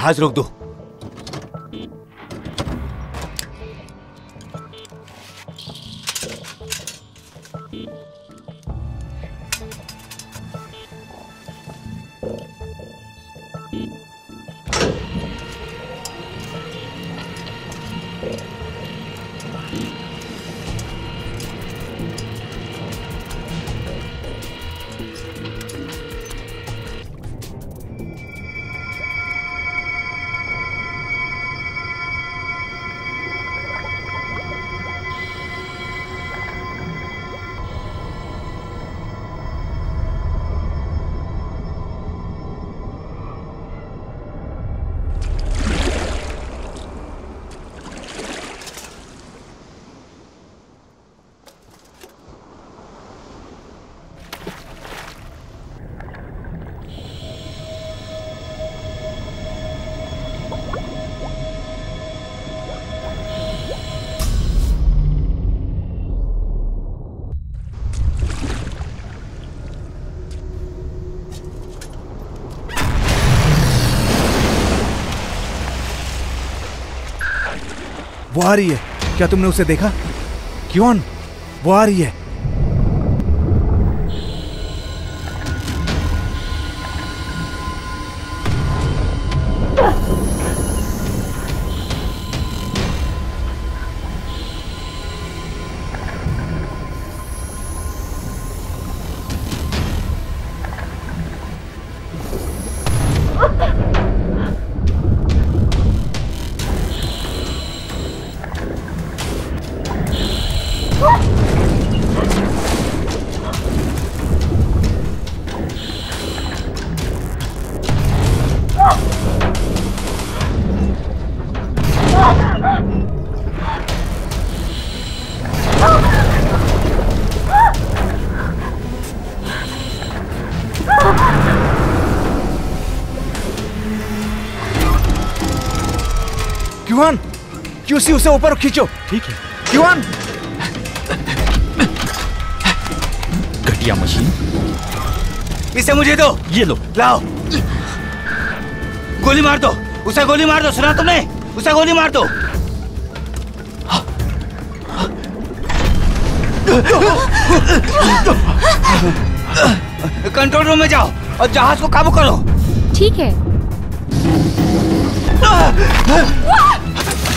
जहाज़ रोक दो। आ रही है। क्या तुमने उसे देखा? क्यों? वो आ रही है। क्यूसी उसे ऊपर खींचो? ठीक है। क्यूआन घटिया मशीन। इसे मुझे दो। ये लो। लाओ। गोली मार दो। उसे गोली मार दो सुना तुमने? उसे गोली मार दो। कंट्रोल रूम में जाओ और जहाज़ को काबू करो। ठीक है।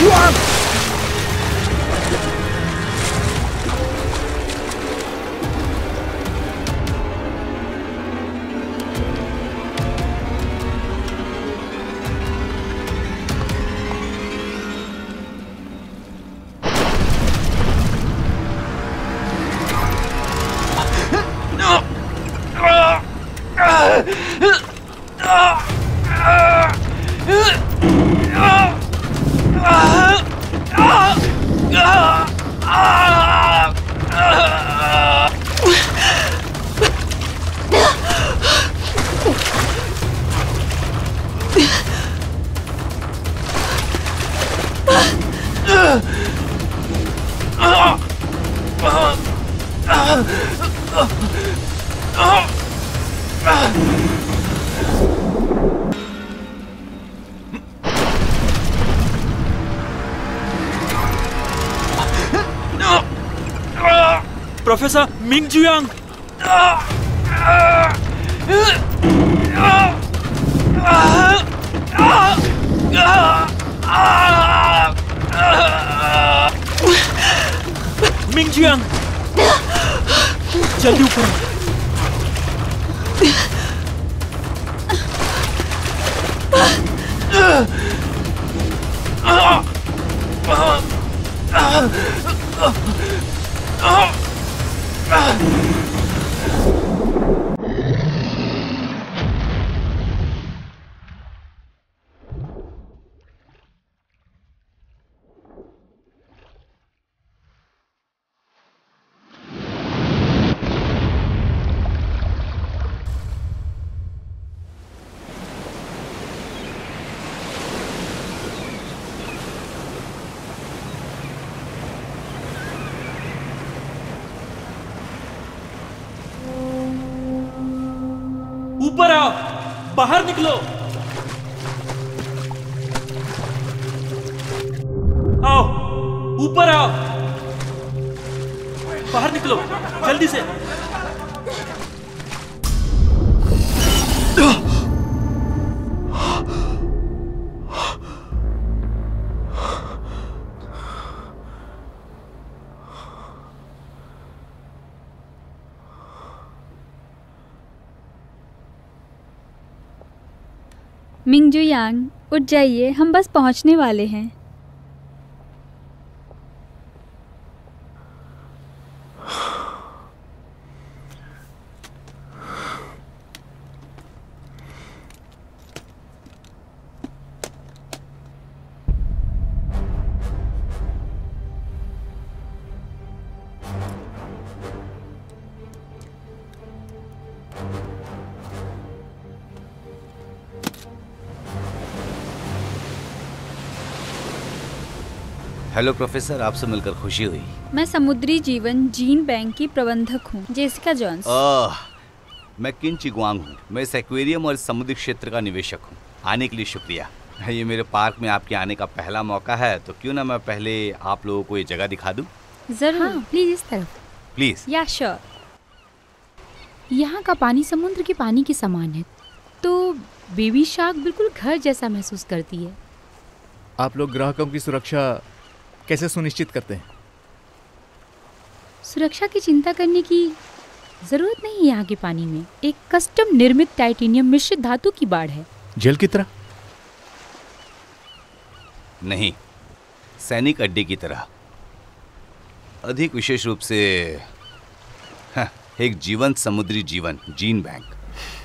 Professor Ming Juyang Ming Juyang जल्दी ऊपर ऊपर आओ बाहर मिंगजू यांग उठ जाइए हम बस पहुँचने वाले हैं। हेलो प्रोफेसर आपसे मिलकर खुशी हुई। मैं समुद्री जीवन जीन बैंक की प्रबंधक हूँ जेसिका जॉन्स। मैं किन चिगवांग हूँ? मैं इस एक्वेरियम और समुद्री क्षेत्र का निवेशक हूँ। आने के लिए शुक्रिया। ये मेरे पार्क में आपके आने का पहला मौका है तो क्यों ना मैं पहले आप लोगों को ये जगह दिखा दूँ? ज़रूर। हाँ प्लीज़ इस तरफ़। प्लीज़ या श्योर यहाँ का पानी समुद्र के पानी के समान है तो बेबी शार्क बिल्कुल घर जैसा महसूस करती है। आप लोग ग्राहकों की सुरक्षा कैसे सुनिश्चित करते हैं? सुरक्षा की चिंता करने की ज़रूरत नहीं है यहाँ के पानी में। एक कस्टम निर्मित टाइटेनियम मिश्रित धातु की बाढ़ है। जेल की तरह? नहीं सैनिक अड्डे की तरह। अधिक विशेष रूप से हाँ, एक जीवंत समुद्री जीवन जीन बैंक।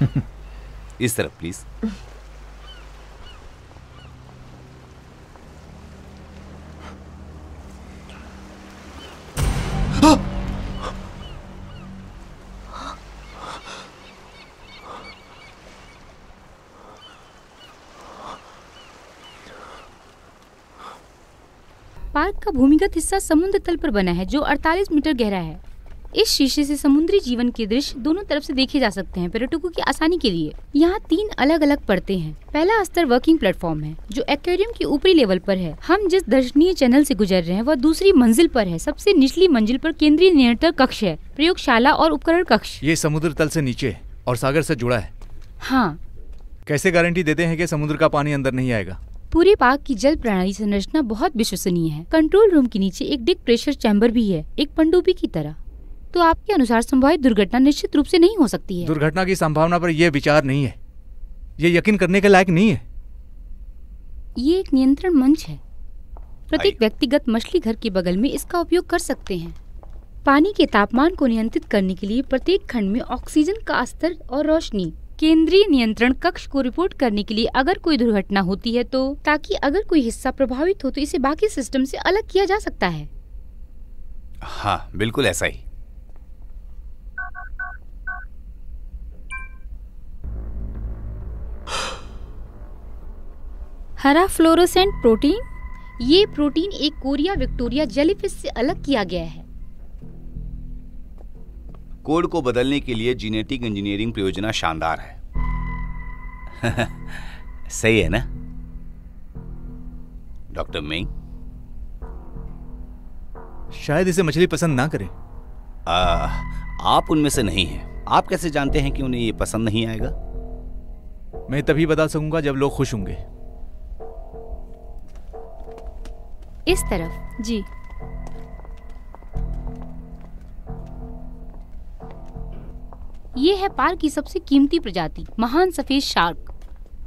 इस तरफ़ प्लीज़ का भूमिगत हिस्सा समुद्र तल पर बना है जो 48 मीटर गहरा है। इस शीशे से समुद्री जीवन के दृश्य दोनों तरफ़ से देखे जा सकते हैं पर्यटकों की आसानी के लिए। यहाँ तीन अलग अलग परतें हैं। पहला स्तर वर्किंग प्लेटफॉर्म है जो एक्वेरियम के ऊपरी लेवल पर है। हम जिस दर्शनीय चैनल से गुजर रहे हैं वह दूसरी मंजिल पर है। सबसे निचली मंजिल पर केंद्रीय नियंत्रण कक्ष है प्रयोगशाला और उपकरण कक्ष। ये समुद्र तल से नीचे और सागर से जुड़ा है। हाँ। कैसे गारंटी देते हैं कि समुद्र का पानी अंदर नहीं आएगा? पूरे पार्क की जल प्रणाली संरचना बहुत विश्वसनीय है। कंट्रोल रूम के नीचे एक डिक प्रेशर चैम्बर भी है एक पंडुबी की तरह। तो आपके अनुसार संभावित दुर्घटना निश्चित रूप से नहीं हो सकती है। दुर्घटना की संभावना पर यह विचार नहीं है। ये यकीन करने के लायक नहीं है। ये एक नियंत्रण मंच है। प्रत्येक व्यक्तिगत मछली घर के बगल में इसका उपयोग कर सकते हैं। पानी के तापमान को नियंत्रित करने के लिए प्रत्येक खंड में ऑक्सीजन का स्तर और रोशनी। केंद्रीय नियंत्रण कक्ष को रिपोर्ट करने के लिए अगर कोई दुर्घटना होती है तो ताकि अगर कोई हिस्सा प्रभावित हो तो इसे बाकी सिस्टम से अलग किया जा सकता है। हाँ बिल्कुल ऐसा ही। हरा फ्लोरोसेंट प्रोटीन? ये प्रोटीन एक कोरिया विक्टोरिया जेलीफिश से अलग किया गया है। कोड को बदलने के लिए जीनेटिक इंजीनियरिंग परियोजना शानदार है। सही है ना? Doctor Ming? शायद इसे मछली पसंद ना करें। आ, आप उनमें से नहीं हैं। आप कैसे जानते हैं कि उन्हें ये पसंद नहीं आएगा? मैं तभी बता सकूँगा जब लोग खुश होंगे। इस तरफ़ जी। ये है पार्क की सबसे कीमती प्रजाति महान सफ़ेद शार्क।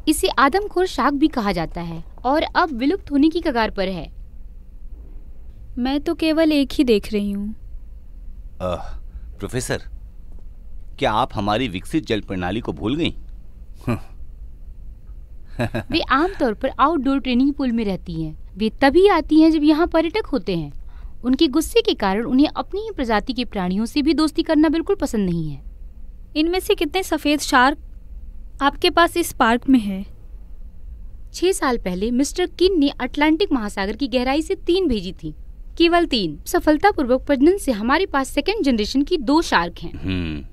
इसे आदमखोर शार्क भी कहा जाता है और अब विलुप्त होने की कगार पर है। मैं तो केवल एक ही देख रही हूँ। प्रोफेसर क्या आप हमारी विकसित जल प्रणाली को भूल गई? वे आमतौर पर आउटडोर ट्रेनिंग पूल में रहती हैं। वे तभी आती हैं जब यहाँ पर्यटक होते हैं। उनके गुस्से के कारण उन्हें अपनी ही प्रजाति के प्राणियों से भी दोस्ती करना बिल्कुल पसंद नहीं है। इनमें से कितने सफ़ेद शार्क आपके पास इस पार्क में है? छह साल पहले मिस्टर किन ने अटलांटिक महासागर की गहराई से तीन भेजी थी। केवल तीन। सफलतापूर्वक प्रजनन से हमारे पास सेकेंड जनरेशन की दो शार्क हैं।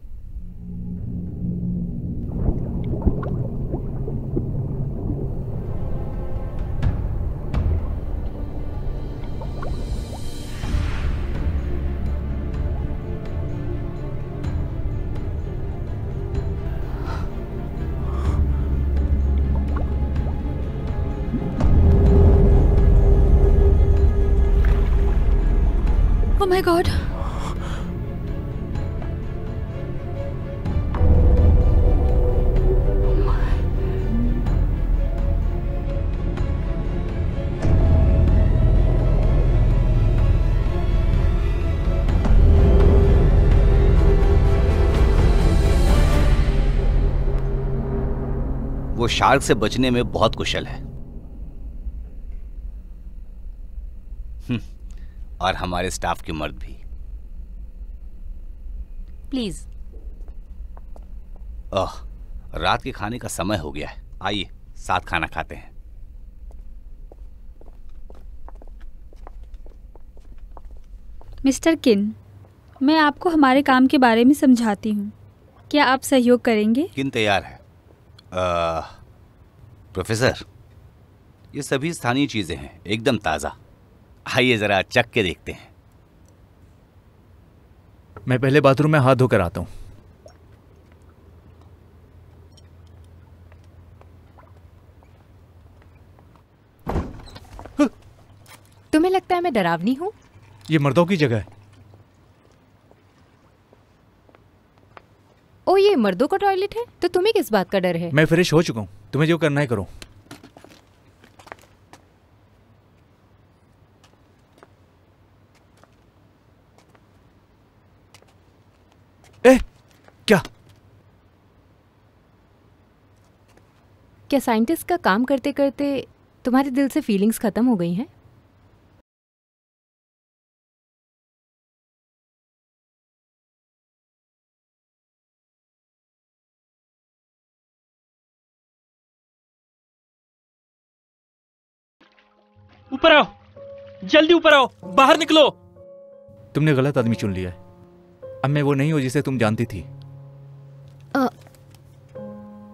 माय गॉड वो शार्क से बचने में बहुत कुशल है। और हमारे स्टाफ के मर्द भी। प्लीज़। ओह रात के खाने का समय हो गया है। आइए साथ खाना खाते हैं। मिस्टर किन मैं आपको हमारे काम के बारे में समझाती हूँ। क्या आप सहयोग करेंगे? किन तैयार है? आ, प्रोफेसर ये सभी स्थानीय चीज़ें हैं एकदम ताज़ा। आइए ज़रा चख के देखते हैं। मैं पहले बाथरूम में हाथ धोकर आता हूँ। तुम्हें लगता है मैं डरावनी हूँ? ये मर्दों की जगह है। ओ ये मर्दों का टॉयलेट है? तो तुम्हें किस बात का डर है? मैं फ्रेश हो चुका हूँ। तुम्हें जो करना है करो ए क्या क्या साइंटिस्ट का काम करते करते तुम्हारे दिल से फीलिंग्स खत्म हो गई हैं? ऊपर आओ। जल्दी ऊपर आओ। बाहर निकलो। तुमने गलत आदमी चुन लिया है। अब मैं वो नहीं हूँ जिसे तुम जानती थी।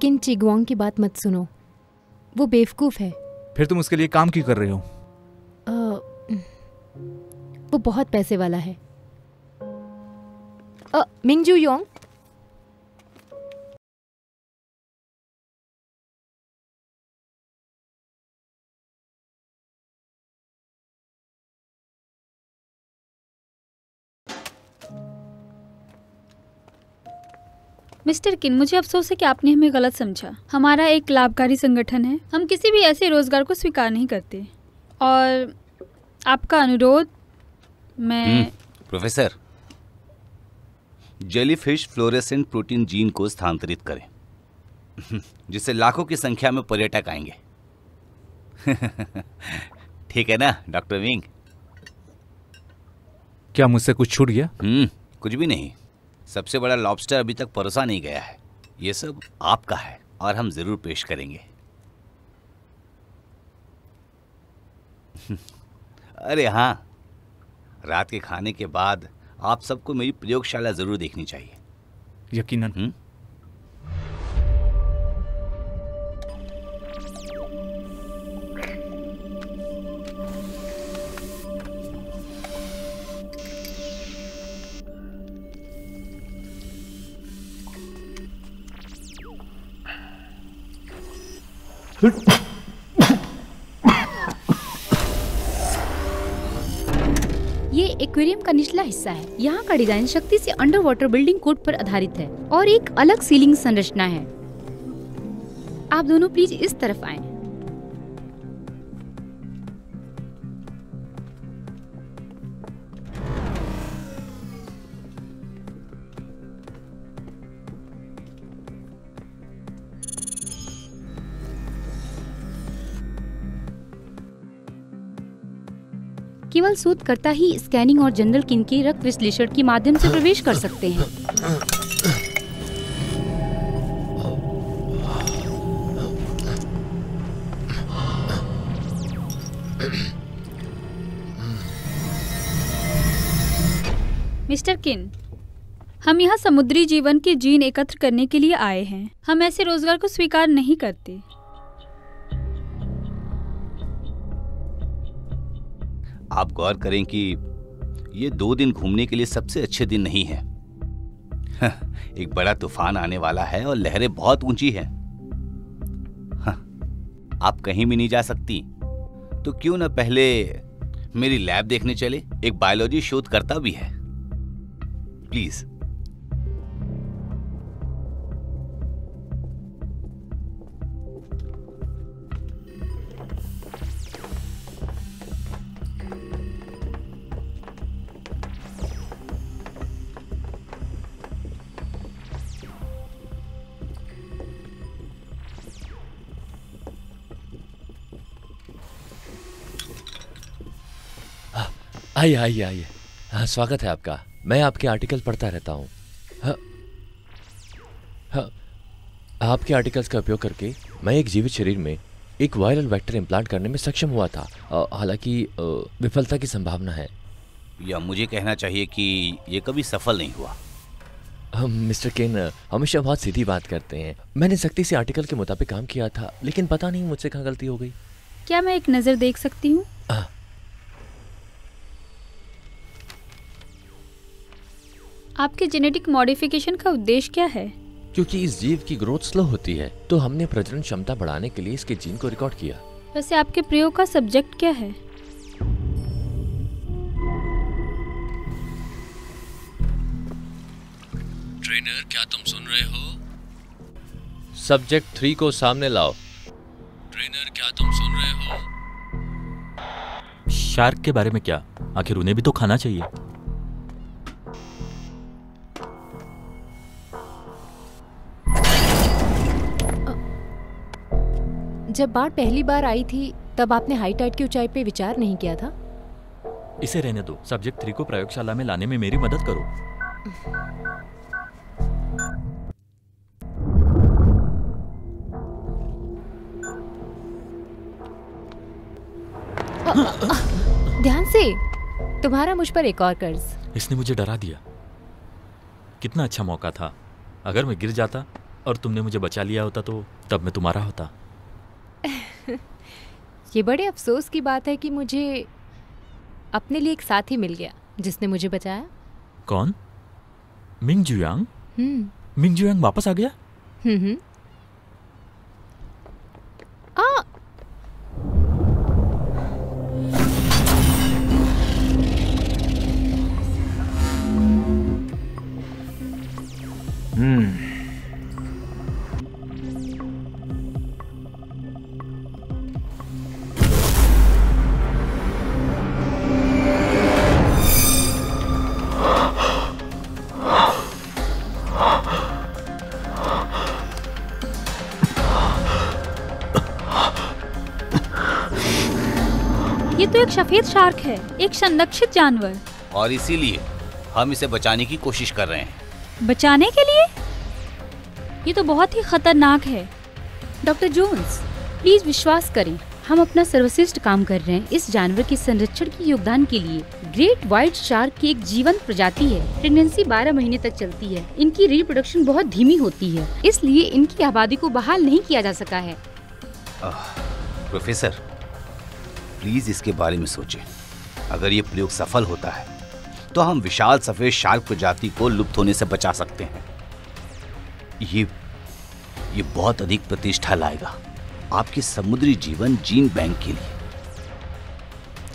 किन चिगवांग की बात मत सुनो। वो बेवकूफ़ है। फिर तुम उसके लिए काम क्यों कर रहे हो? आ, वो बहुत पैसे वाला है। मिंगजू योंग मिस्टर किन मुझे अफसोस है कि आपने हमें गलत समझा। हमारा एक लाभकारी संगठन है। हम किसी भी ऐसे रोज़गार को स्वीकार नहीं करते। और आपका अनुरोध मैं हम्म, professor jellyfish fluorescent protein gene को स्थानांतरित करें जिससे लाखों की संख्या में पर्यटक आएँगे। ठीक है ना डॉक्टर विंग? क्या मुझसे कुछ छूट गया? हम्म कुछ भी नहीं। सबसे बड़ा लॉबस्टर अभी तक परोसा नहीं गया है। ये सब आपका है और हम ज़रूर पेश करेंगे। अरे हाँ रात के खाने के बाद आप सबको मेरी प्रयोगशाला ज़रूर देखनी चाहिए। यकीनन। हम्म? का निचला हिस्सा है। यहाँ का डिज़ाइन शक्ति से अंडर वाटर बिल्डिंग कोड पर आधारित है और एक अलग सीलिंग संरचना है। आप दोनों प्लीज़ इस तरफ़ आए। केवल शोधकर्ता ही स्कैनिंग और जनरल किन के रक्त विश्लेषण के माध्यम से प्रवेश कर सकते हैं। मिस्टर किन, हम यहाँ समुद्री जीवन के जीन एकत्र करने के लिए आए हैं। हम ऐसे रोज़गार को स्वीकार नहीं करते। आप गौर करें कि ये दो दिन घूमने के लिए सबसे अच्छे दिन नहीं है। एक बड़ा तूफ़ान आने वाला है और लहरें बहुत ऊँची हैं। हाँ, आप कहीं भी नहीं जा सकती। तो क्यों ना पहले मेरी लैब देखने चले? एक बायोलॉजी शोधकर्ता भी है। प्लीज़ आइए आइए आइए। हाँ स्वागत है आपका। मैं आपके आर्टिकल पढ़ता रहता हूँ। हाँ, हाँ, आपके आर्टिकल्स का उपयोग करके मैं एक जीवित शरीर में एक वायरल वेक्टर इम्प्लांट करने में सक्षम हुआ था। हालाँकि विफलता की संभावना है। या मुझे कहना चाहिए कि ये कभी सफल नहीं हुआ? हम मिस्टर केन हमेशा बहुत सीधी बात करते हैं। मैंने सख्ती से आर्टिकल के मुताबिक काम किया था लेकिन पता नहीं मुझसे कहाँ गलती हो गई। क्या मैं एक नज़र देख सकती हूँ। आपके जेनेटिक मॉडिफिकेशन का उद्देश्य क्या है? क्योंकि इस जीव की ग्रोथ स्लो होती है तो हमने प्रजनन क्षमता बढ़ाने के लिए इसके जीन को रिकॉर्ड किया। वैसे आपके प्रयोग का सब्जेक्ट क्या है? ट्रेनर क्या तुम सुन रहे हो? सब्जेक्ट थ्री को सामने लाओ। ट्रेनर क्या तुम सुन रहे हो? शार्क के बारे में क्या? आखिर उन्हें भी तो खाना चाहिए। जब बाढ़ पहली बार आई थी तब आपने हाई टाइड की ऊंचाई पे विचार नहीं किया था? इसे रहने दो। सब्जेक्ट थ्री को प्रयोगशाला में लाने में मेरी मदद करो। ध्यान से तुम्हारा मुझ पर एक और कर्ज। इसने मुझे डरा दिया। कितना अच्छा मौका था। अगर मैं गिर जाता और तुमने मुझे बचा लिया होता तो तब मैं तुम्हारा होता। ये बड़े अफसोस की बात है कि मुझे अपने लिए एक साथी मिल गया जिसने मुझे बचाया। कौन? मिंग जुयांग? हम्म। मिंग जुयांग वापस आ गया? हम्म हम्म। ये तो एक सफ़ेद शार्क है एक संरक्षित जानवर। और इसीलिए हम इसे बचाने की कोशिश कर रहे हैं। बचाने के लिए? ये तो बहुत ही खतरनाक है। डॉक्टर जोन्स प्लीज़ विश्वास करें हम अपना सर्वश्रेष्ठ काम कर रहे हैं इस जानवर के संरक्षण के योगदान के लिए। ग्रेट व्हाइट शार्क की एक जीवंत प्रजाति है। प्रेगनेंसी 12 महीने तक चलती है। इनकी रिप्रोडक्शन बहुत धीमी होती है। इसलिए इनकी आबादी को बहाल नहीं किया जा सका है। आ, प्रोफेसर प्लीज़ इसके बारे में सोचें। अगर ये प्रयोग सफल होता है तो हम विशाल सफ़ेद शार्क प्रजाति को लुप्त होने से बचा सकते हैं। ये ये बहुत अधिक प्रतिष्ठा लाएगा आपके समुद्री जीवन जीन बैंक के लिए।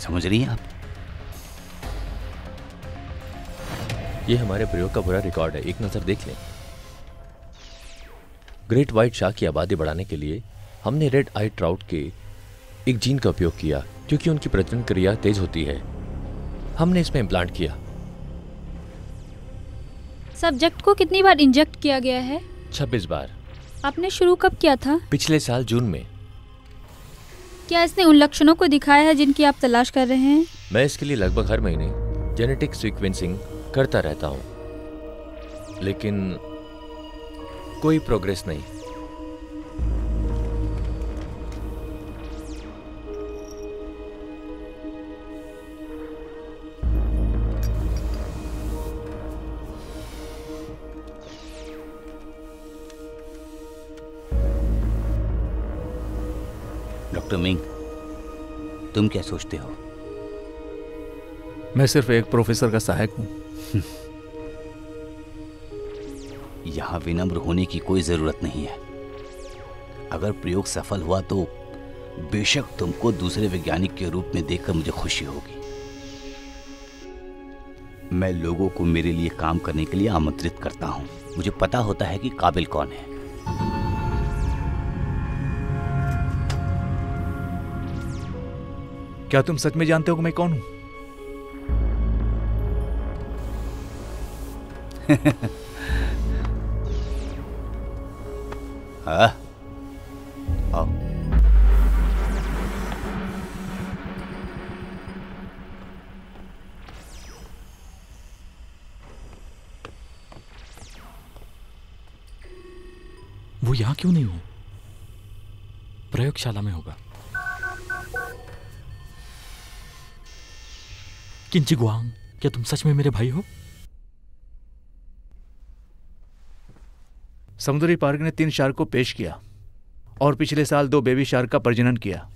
समझ रही हैं आप? ये हमारे प्रयोग का पूरा रिकॉर्ड है। एक नज़र देख लें। ग्रेट व्हाइट शार्क की आबादी बढ़ाने के लिए हमने रेड आई ट्राउट के एक जीन का उपयोग किया। क्योंकि उनकी प्रजनन क्रिया तेज होती है। हमने इसमें इम्प्लांट किया। सब्जेक्ट को कितनी बार इंजेक्ट किया गया है? 26 बार। आपने शुरू कब किया था? पिछले साल जून में। क्या इसने उन लक्षणों को दिखाया है जिनकी आप तलाश कर रहे हैं? मैं इसके लिए लगभग हर महीने जेनेटिक सीक्वेंसिंग करता रहता हूँ। लेकिन कोई प्रोग्रेस नहीं। डॉक्टर मिंग तुम क्या सोचते हो? मैं सिर्फ़ एक प्रोफेसर का सहायक हूँ। यहाँ विनम्र होने की कोई ज़रूरत नहीं है। अगर प्रयोग सफल हुआ तो बेशक तुमको दूसरे वैज्ञानिक के रूप में देखकर मुझे खुशी होगी। मैं लोगों को मेरे लिए काम करने के लिए आमंत्रित करता हूँ। मुझे पता होता है कि काबिल कौन है। क्या तुम सच में जानते हो कि मैं कौन हूँ? हाँ? आओ। वो यहाँ क्यों नहीं हो? प्रयोगशाला में होगा। किंची गुआंग क्या तुम सच में मेरे भाई हो? समुद्री पार्क ने तीन शार्क को पेश किया और पिछले साल दो बेबी शार्क का प्रजनन किया।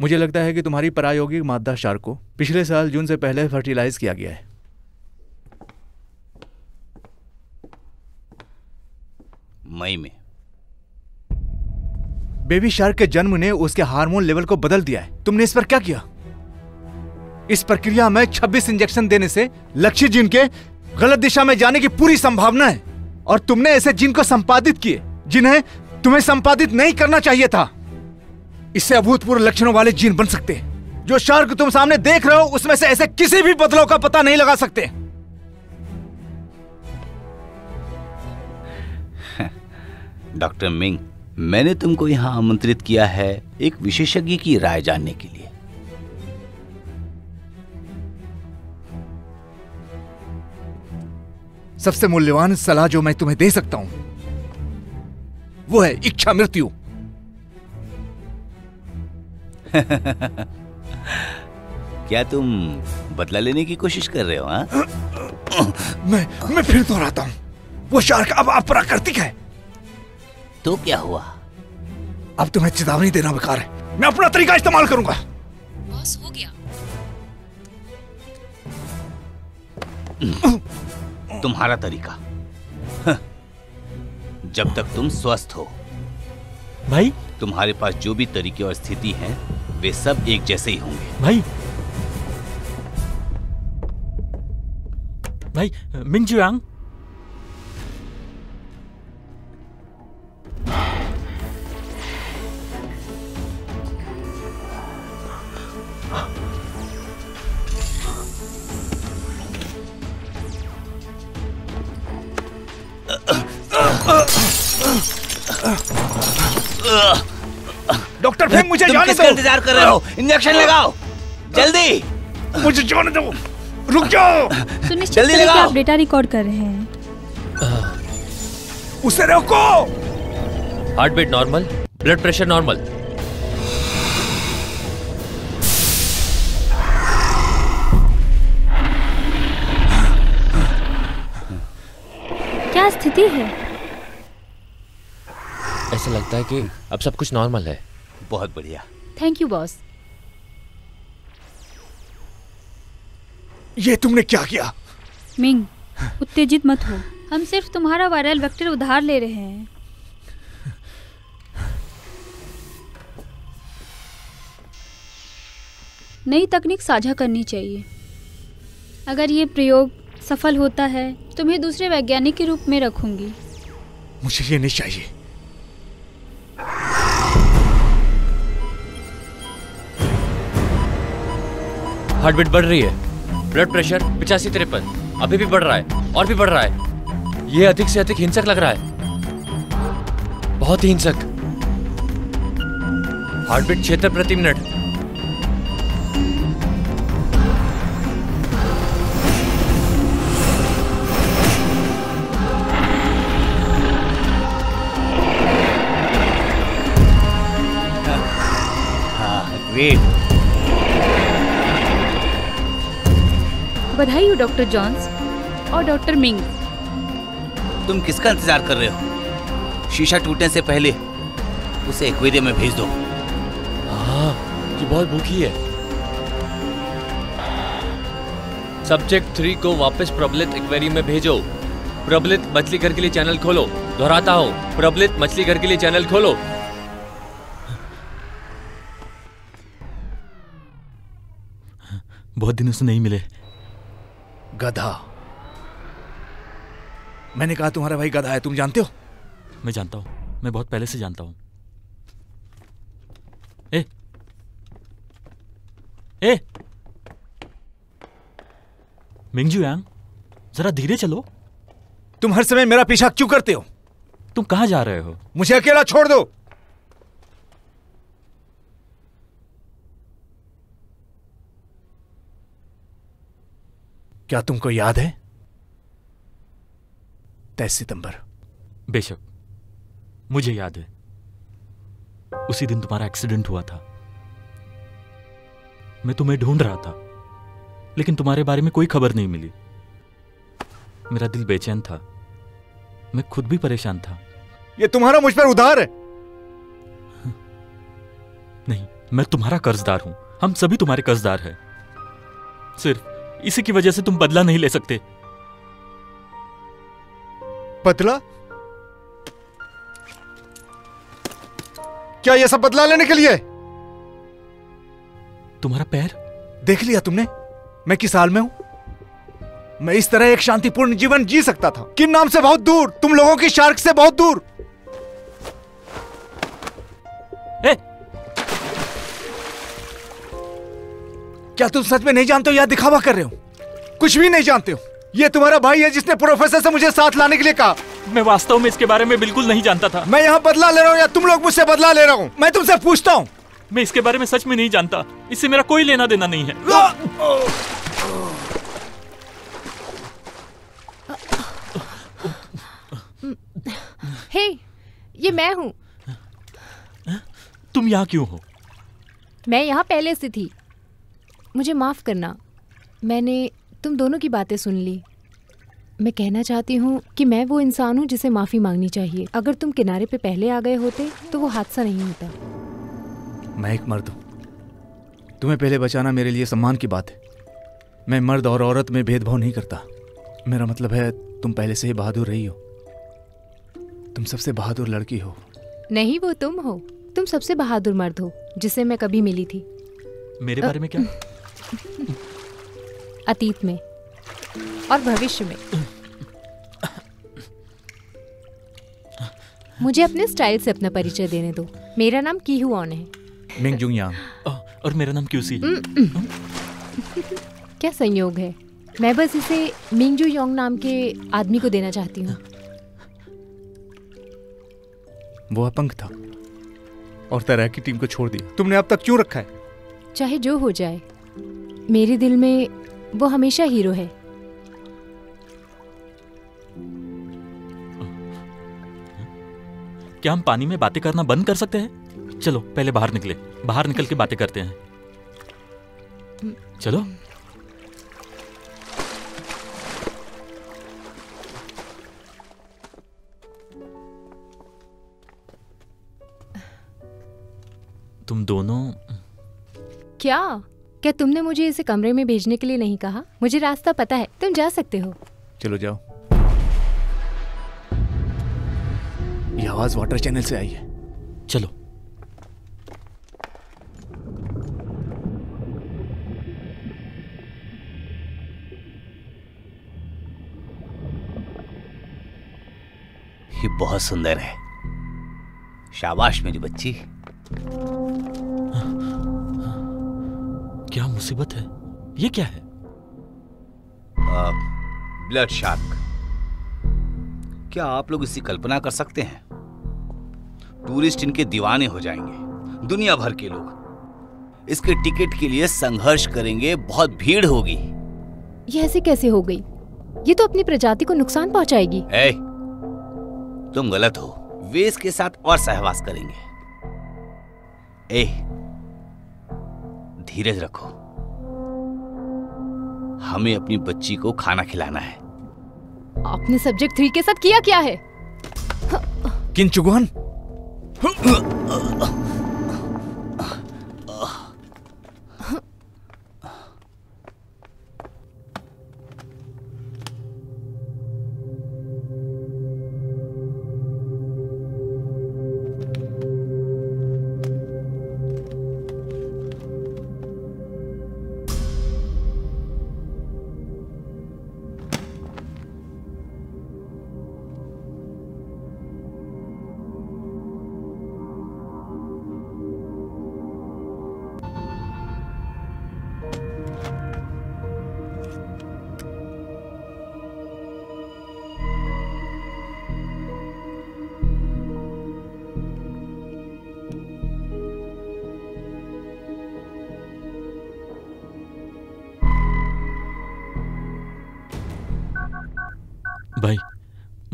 मुझे लगता है कि तुम्हारी प्रायोगिक मादा शार्क को पिछले साल जून से पहले फर्टिलाइज किया गया है। मई में। बेबी शार्क के जन्म ने उसके हार्मोन लेवल को बदल दिया है। तुमने इस पर क्या किया? इस प्रक्रिया में 26 इंजेक्शन देने से लक्ष्य जीन के गलत दिशा में जाने की पूरी संभावना है। और तुमने ऐसे जीन को संपादित किए, जिन्हें तुम्हें संपादित नहीं करना चाहिए था। इससे अभूतपूर्व लक्षणों वाले जीन बन सकते हैं। जो शार्क तुम सामने देख रहे हो, उसमें से ऐसे किसी भी बदलाव का पता नहीं लगा सकते। डॉक्टर मिंग, मैंने तुमको यहाँ आमंत्रित किया है एक विशेषज्ञ की राय जानने के लिए। सबसे मूल्यवान सलाह जो मैं तुम्हें दे सकता हूँ वो है इच्छा मृत्यु क्या तुम बदला लेने की कोशिश कर रहे हो हाँ मैं मैं फिर दोहराता हूँ वो शार्क अब अप्राकृतिक है तो क्या हुआ अब तुम्हें चेतावनी देना बेकार है मैं अपना तरीका इस्तेमाल करूँगा बॉस हो गया तुम्हारा तरीका। जब तक तुम स्वस्थ हो। भाई। तुम्हारे पास जो भी तरीके और स्थिति हैं वे सब एक जैसे ही होंगे। भाई। भाई मिंग जुआंग इंतज़ार कर रहे हो। इंजेक्शन लगाओ। जल्दी। मुझे जाने दो। रुक जाओ। जल्दी लगाओ। आप डेटा रिकॉर्ड कर रहे हैं। उसे रोको। Heart beat normal blood pressure normal क्या स्थिति है? ऐसा लगता है कि अब सब कुछ नॉर्मल है। बहुत बढ़िया। थैंक यू बॉस ये तुमने क्या किया? मिंग उत्तेजित मत हो। हम सिर्फ़ तुम्हारा वायरल वेक्टर उधार ले रहे हैं। नई तकनीक साझा करनी चाहिए। अगर ये प्रयोग सफल होता है तो मैं दूसरे वैज्ञानिक के रूप में रखूँगी। मुझे ये नहीं चाहिए। हार्ट बीट बढ़ रही है ब्लड प्रेशर पिचासी तिरपन, अभी भी बढ़ रहा है, और भी बढ़ रहा है। ये अधिक से अधिक हिंसक लग रहा है। बहुत ही हिंसक। हार्ट बीट छिहत्तर प्रति मिनट। हाँ बधाई हो डॉक्टर जॉन्स और डॉक्टर मिंग तुम किसका इंतज़ार कर रहे हो? शीशा टूटने से पहले उसे एक्वेरियम में भेज दो। हाँ ये बहुत भूखी है। सब्जेक्ट थ्री को वापस प्रबलित एक्वेरियम में भेजो। प्रबलित मछली घर के लिए चैनल खोलो। दोहराता हूँ प्रबलित मछली घर के लिए चैनल खोलो। बहुत दिनों से नहीं मिले। गधा। मैंने कहा तुम्हारा भाई गधा है तुम जानते हो? मैं जानता हूँ। मैं बहुत पहले से जानता हूँ। ए! ए! मिंगजू यांग जरा धीरे चलो। तुम हर समय मेरा पीछा क्यों करते हो? तुम कहाँ जा रहे हो? मुझे अकेला छोड़ दो। क्या तुमको याद है? तेईस सितंबर। बेशक मुझे याद है। उसी दिन तुम्हारा एक्सीडेंट हुआ था। मैं तुम्हें ढूंढ रहा था लेकिन तुम्हारे बारे में कोई खबर नहीं मिली। मेरा दिल बेचैन था। मैं खुद भी परेशान था। ये तुम्हारा मुझ पर उधार है। नहीं मैं तुम्हारा कर्जदार हूँ। हम सभी तुम्हारे कर्जदार हैं। सिर्फ़ इसी की वजह से तुम बदला नहीं ले सकते। बदला? क्या ये सब बदला लेने के लिए? तुम्हारा पैर? देख लिया तुमने? मैं किस हाल में हूँ? मैं इस तरह एक शांतिपूर्ण जीवन जी सकता था। किन नाम से बहुत दूर? तुम लोगों की शार्क से बहुत दूर। क्या तुम सच में नहीं जानते हो या दिखावा कर रहे हो? कुछ भी नहीं जानते हो। ये तुम्हारा भाई है जिसने प्रोफेसर से मुझे साथ लाने के लिए कहा। मैं वास्तव में इसके बारे में बिल्कुल नहीं जानता था। मैं यहाँ बदला ले रहा हूँ या तुम लोग मुझसे बदला ले रहा हूँ? मैं तुमसे पूछता हूँ। मैं इसके बारे में सच में नहीं जानता। इससे मेरा कोई लेना देना नहीं है। हे ये मैं हूँ। तुम यहाँ क्यों हो? मैं यहाँ पहले से थी। मुझे माफ़ करना। मैंने तुम दोनों की बातें सुन ली। मैं कहना चाहती हूँ कि मैं वो इंसान हूँ जिसे माफ़ी मांगनी चाहिए। अगर तुम किनारे पे पहले आ गए होते तो वो हादसा नहीं होता। मैं एक मर्द हूँ। तुम्हें पहले बचाना मेरे लिए सम्मान की बात है। मैं मर्द और औरत में भेदभाव नहीं करता। मेरा मतलब है तुम पहले से ही बहादुर रही हो। तुम सबसे बहादुर लड़की हो। नहीं वो तुम हो। तुम सबसे बहादुर मर्द हो जिसे मैं कभी मिली थी। मेरे बारे में क्या? अतीत में और भविष्य में। मुझे अपने स्टाइल से अपना परिचय देने दो। मेरा नाम की ऑन है। Ming Jung Yang. और मेरा नाम क्यूसी। क्या संयोग है? मैं बस इसे मिंगजू योंग नाम के आदमी को देना चाहती हूँ। वो अपंग था और तरह की टीम को छोड़ दिया। तुमने अब तक क्यों रखा है? चाहे जो हो जाए मेरे दिल में वो हमेशा हीरो है। क्या हम पानी में बातें करना बंद कर सकते हैं? चलो पहले बाहर निकले। बाहर निकल के बातें करते हैं। चलो। तुम दोनों क्या? क्या तुमने मुझे इसे कमरे में भेजने के लिए नहीं कहा? मुझे रास्ता पता है। तुम जा सकते हो। चलो जाओ। ये आवाज़ वाटर चैनल से आई है। चलो। ये बहुत सुंदर है। शाबाश मेरी बच्ची। क्या मुसीबत है? ये क्या है? ब्लड शार्क क्या आप लोग इसकी कल्पना कर सकते हैं? टूरिस्ट इनके दीवाने हो जाएँगे। दुनिया भर के लोग। इसके टिकट के लिए संघर्ष करेंगे बहुत भीड़ होगी। ये ऐसे कैसे हो गई? ये तो अपनी प्रजाति को नुकसान पहुंचाएगी। ए, तुम गलत हो। वे इसके साथ और सहवास करेंगे। ए धीरज रखो। हमें अपनी बच्ची को खाना खिलाना है। आपने सब्जेक्ट थ्री के साथ किया क्या है? किन चुगन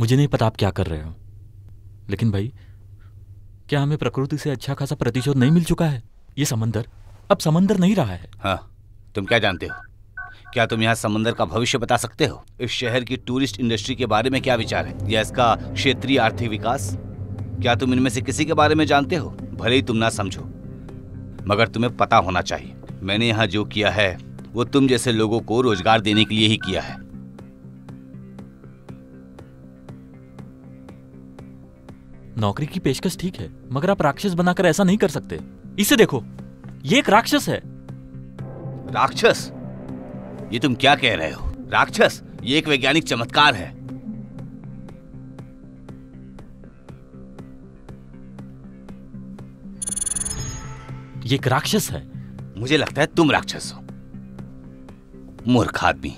मुझे नहीं पता आप क्या कर रहे हो। लेकिन भाई, क्या हमें प्रकृति से अच्छा खासा प्रतिशोध नहीं मिल चुका है? ये समंदर अब समंदर नहीं रहा है। हाँ तुम क्या जानते हो? क्या तुम यहाँ समंदर का भविष्य बता सकते हो? इस शहर की टूरिस्ट इंडस्ट्री के बारे में क्या विचार है? या इसका क्षेत्रीय आर्थिक विकास? क्या तुम इनमें से किसी के बारे में जानते हो? भले ही तुम ना समझो, मगर तुम्हें पता होना चाहिए। मैंने यहाँ जो किया है, वो तुम जैसे लोगों को रोज़गार देने के लिए ही किया है। नौकरी की पेशकश ठीक है मगर आप राक्षस बनाकर ऐसा नहीं कर सकते। इसे देखो ये एक राक्षस है। राक्षस? ये तुम क्या कह रहे हो? राक्षस ये एक वैज्ञानिक चमत्कार है। ये एक राक्षस है। मुझे लगता है तुम राक्षस हो। मूर्ख आदमी।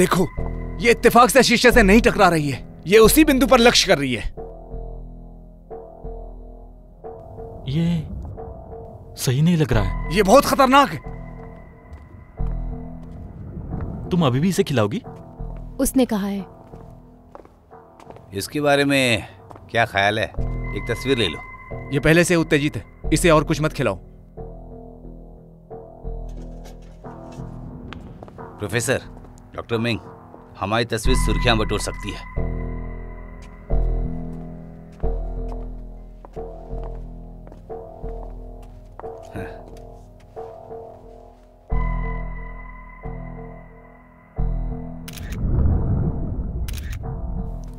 देखो ये इत्तेफाक से शीशे से नहीं टकरा रही है। ये उसी बिंदु पर लक्ष्य कर रही है। ये सही नहीं लग रहा है। ये बहुत खतरनाक है। तुम अभी भी इसे खिलाओगी? उसने कहा है। इसके बारे में क्या ख्याल है? एक तस्वीर ले लो। ये पहले से उत्तेजित है। इसे और कुछ मत खिलाओ। प्रोफेसर डॉक्टर मिंग हमारी तस्वीर सुर्खियाँ बटोर सकती है।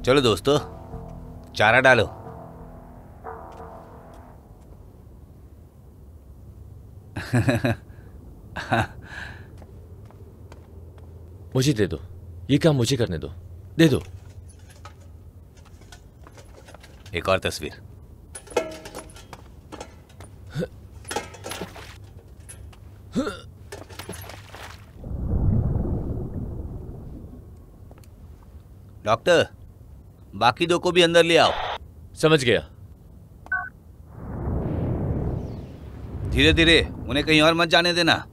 चलो दोस्तों चारा डालो। मुझे दे दो ये काम मुझे करने दो दे दो एक और तस्वीर। डॉक्टर बाकी दो को भी अंदर ले आओ। समझ गया। धीरे धीरे उन्हें कहीं और मत जाने देना।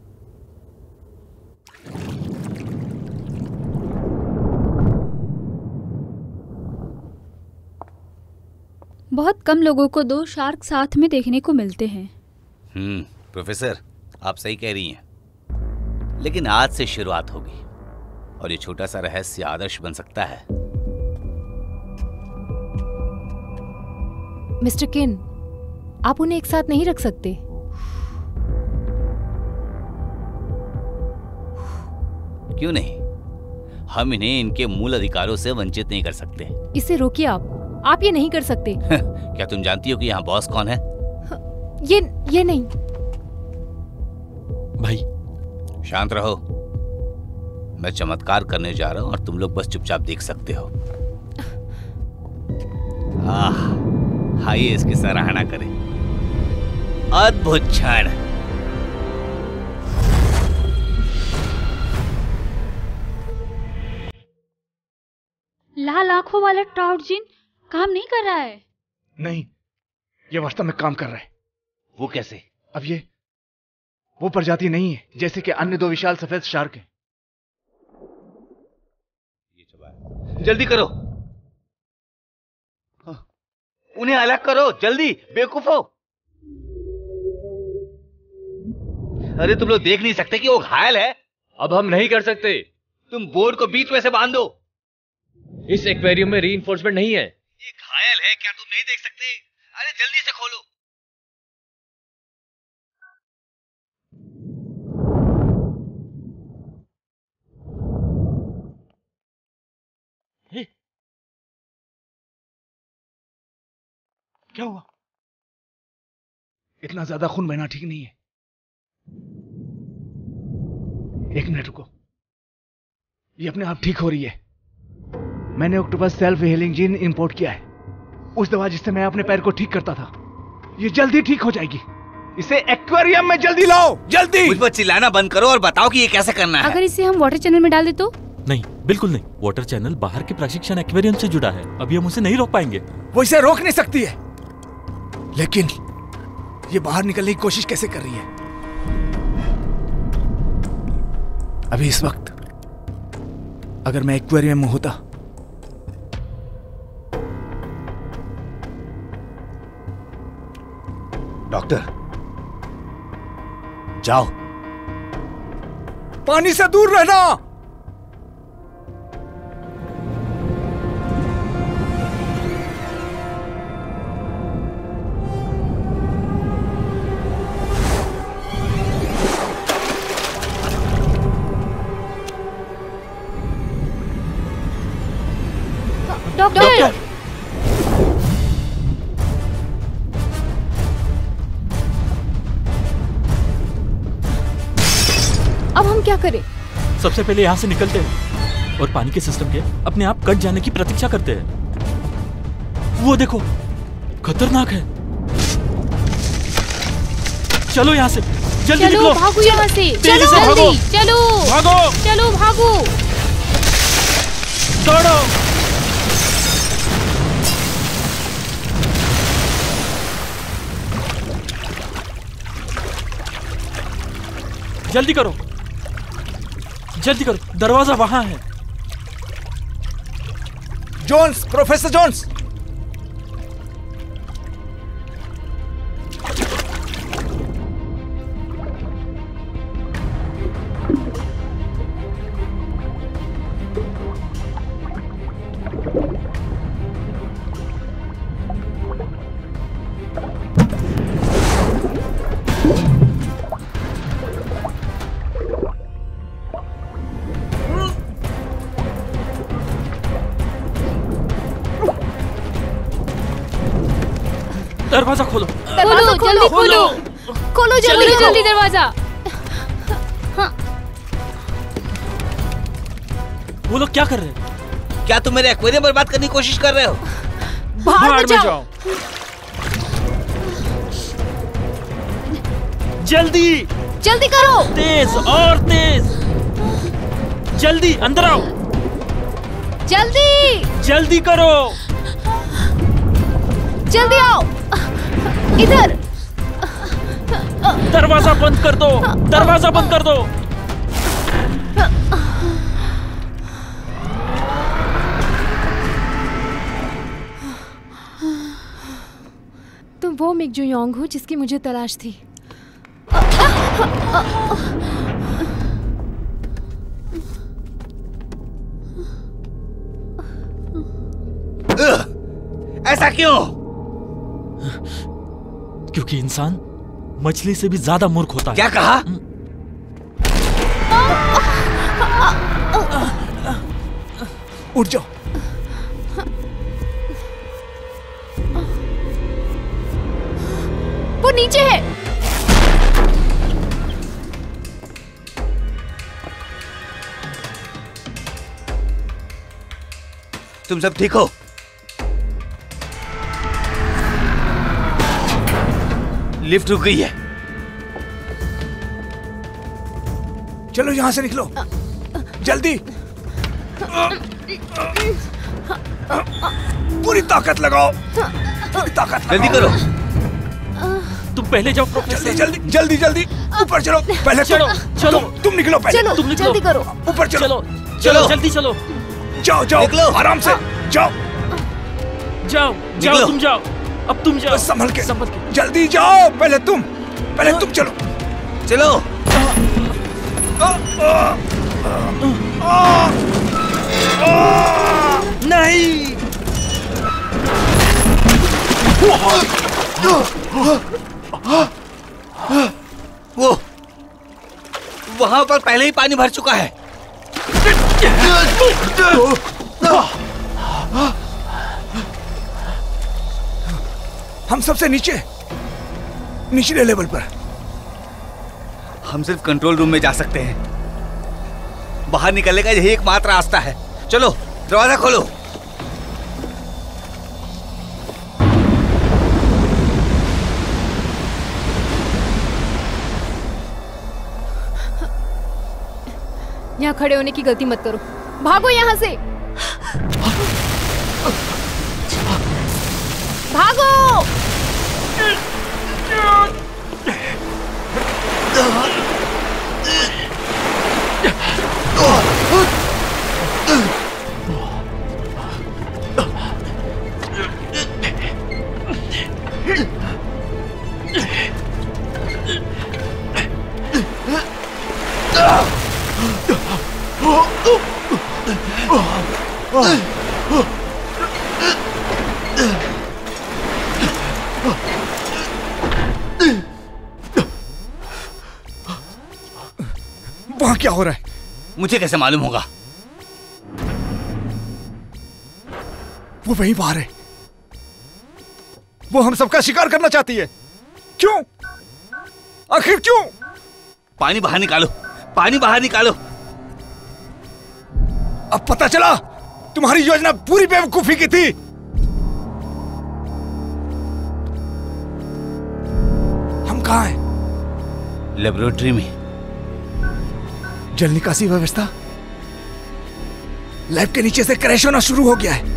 बहुत कम लोगों को दो शार्क साथ में देखने को मिलते हैं। हम्म प्रोफेसर आप सही कह रही हैं। लेकिन आज से शुरुआत होगी और ये छोटा सा रहस्य आदर्श बन सकता है। मिस्टर किन आप उन्हें एक साथ नहीं रख सकते? क्यों नहीं? हम इन्हें इनके मूल अधिकारों से वंचित नहीं कर सकते। इसे रोकिए आप। आप ये नहीं कर सकते। क्या तुम जानती हो कि यहाँ बॉस कौन है? ये ये नहीं। भाई। शांत रहो। मैं चमत्कार करने जा रहा हूँ और तुम लोग बस चुपचाप देख सकते हो। आइए इसकी सराहना करें। अद्भुत क्षण। लाल आँखों वाला ट्राउट जीन काम नहीं कर रहा है। नहीं ये वास्तव में काम कर रहा है। वो कैसे? अब ये वो प्रजाति नहीं है जैसे कि अन्य दो विशाल सफ़ेद शार्क हैं। जल्दी करो। उन्हें अलग करो जल्दी बेवकूफो। अरे तुम लोग देख नहीं सकते कि वो घायल है। अब हम नहीं कर सकते। तुम बोर्ड को बीच में से बाँध। दो इस एक्वेरियम में री नहीं है। ये घायल है, क्या तुम नहीं देख सकते? अरे जल्दी से खोलो। क्या हुआ? इतना ज़्यादा खून बहना ठीक नहीं है। एक मिनट रुको। ये अपने आप ठीक हो रही है। मैंने octopus self healing gene import किया है। उस दवा जिससे मैं अपने पैर को ठीक करता था। ये जल्दी ठीक हो जाएगी। इसे एक्वेरियम में जल्दी लाओ। जल्दी! मुझ पर चिल्लाना बंद करो और बताओ कि ये कैसे करना है। अगर इसे हम वाटर चैनल में डाल दे तो? नहीं बिल्कुल नहीं। वाटर चैनल बाहर के प्रशिक्षण एक्वेरियम से जुड़ा है। अभी हम उसे नहीं रोक पाएँगे। वो इसे रोक नहीं सकती है। लेकिन ये बाहर निकलने की कोशिश कैसे कर रही है? अभी इस वक्त अगर मैं एक्वेरियम में होता डॉक्टर जाओ। पानी से दूर रहना। क्या करें? सबसे पहले यहाँ से निकलते हैं और पानी के सिस्टम के अपने आप कट जाने की प्रतीक्षा करते हैं। वो देखो खतरनाक है। चलो यहाँ से जल्दी चलो निकलो। भागो यहाँ से। चलो से भागो। चलो। भागो। चलो भागो। दौड़ो। जल्दी करो। जल्दी करो दरवाज़ा वहाँ है। Jones professor Jones. दरवाज़ा खोलो। खोलो जल्दी खोलो। खोलो। जल्दी जल्दी दरवाज़ा। वो लोग क्या कर रहे हैं? क्या तुम मेरे एक्वेरियम पर बात करने की कोशिश कर रहे हो? बाहर में जाओ। जल्दी। जल्दी करो। तेज और तेज। जल्दी अंदर आओ। जल्दी। जल्दी करो। जल्दी आओ। इधर। दरवाज़ा बंद कर दो। दरवाज़ा बंद कर दो। तुम वो मिक जो योंग हो जिसकी मुझे तलाश थी। ऐसा क्यों? क्योंकि इंसान मछली से भी ज़्यादा मूर्ख होता है। क्या कहा? उठ जाओ। वो नीचे है। तुम सब ठीक हो? लिफ्ट रुक गई है। चलो यहाँ से निकलो। जल्दी। पूरी ताकत लगाओ। पूरी ताकत जल्दी करो। तुम पहले जाओ जल्दी प्रोफेसर जल्दी जल्दी जल्दी। ऊपर चलो। पहले चलो, चलो। तुम, तुम निकलो पहले। चलो तुम निकलो। जल्दी करो। ऊपर चलो। चलो चलो। चलो जल्दी चलो। जाओ जाओ। निकलो। आराम से। जाओ। जाओ निकलो। जाओ तुम जाओ। अब तुम जाओ। संभल के। संभल के। जल्दी जाओ। पहले तुम पहले तुम चलो। चलो। नहीं। वो वहाँ पर पहले ही पानी भर चुका है। हम सबसे नीचे निचले लेवल पर। हम सिर्फ़ कंट्रोल रूम में जा सकते हैं। बाहर निकलने का यही एकमात्र रास्ता है। चलो दरवाज़ा खोलो। यहाँ खड़े होने की गलती मत करो। भागो यहाँ से। भागो। मुझे कैसे मालूम होगा? वो वहीं बाहर है। वो हम सबका शिकार करना चाहती है। क्यों? आखिर क्यों? पानी बाहर निकालो। पानी बाहर निकालो। अब पता चला तुम्हारी योजना पूरी बेवकूफ़ी की थी। हम कहा हैं? लेबोरेटरी में। जल निकासी व्यवस्था? लैब के नीचे से क्रैश होना शुरू हो गया है।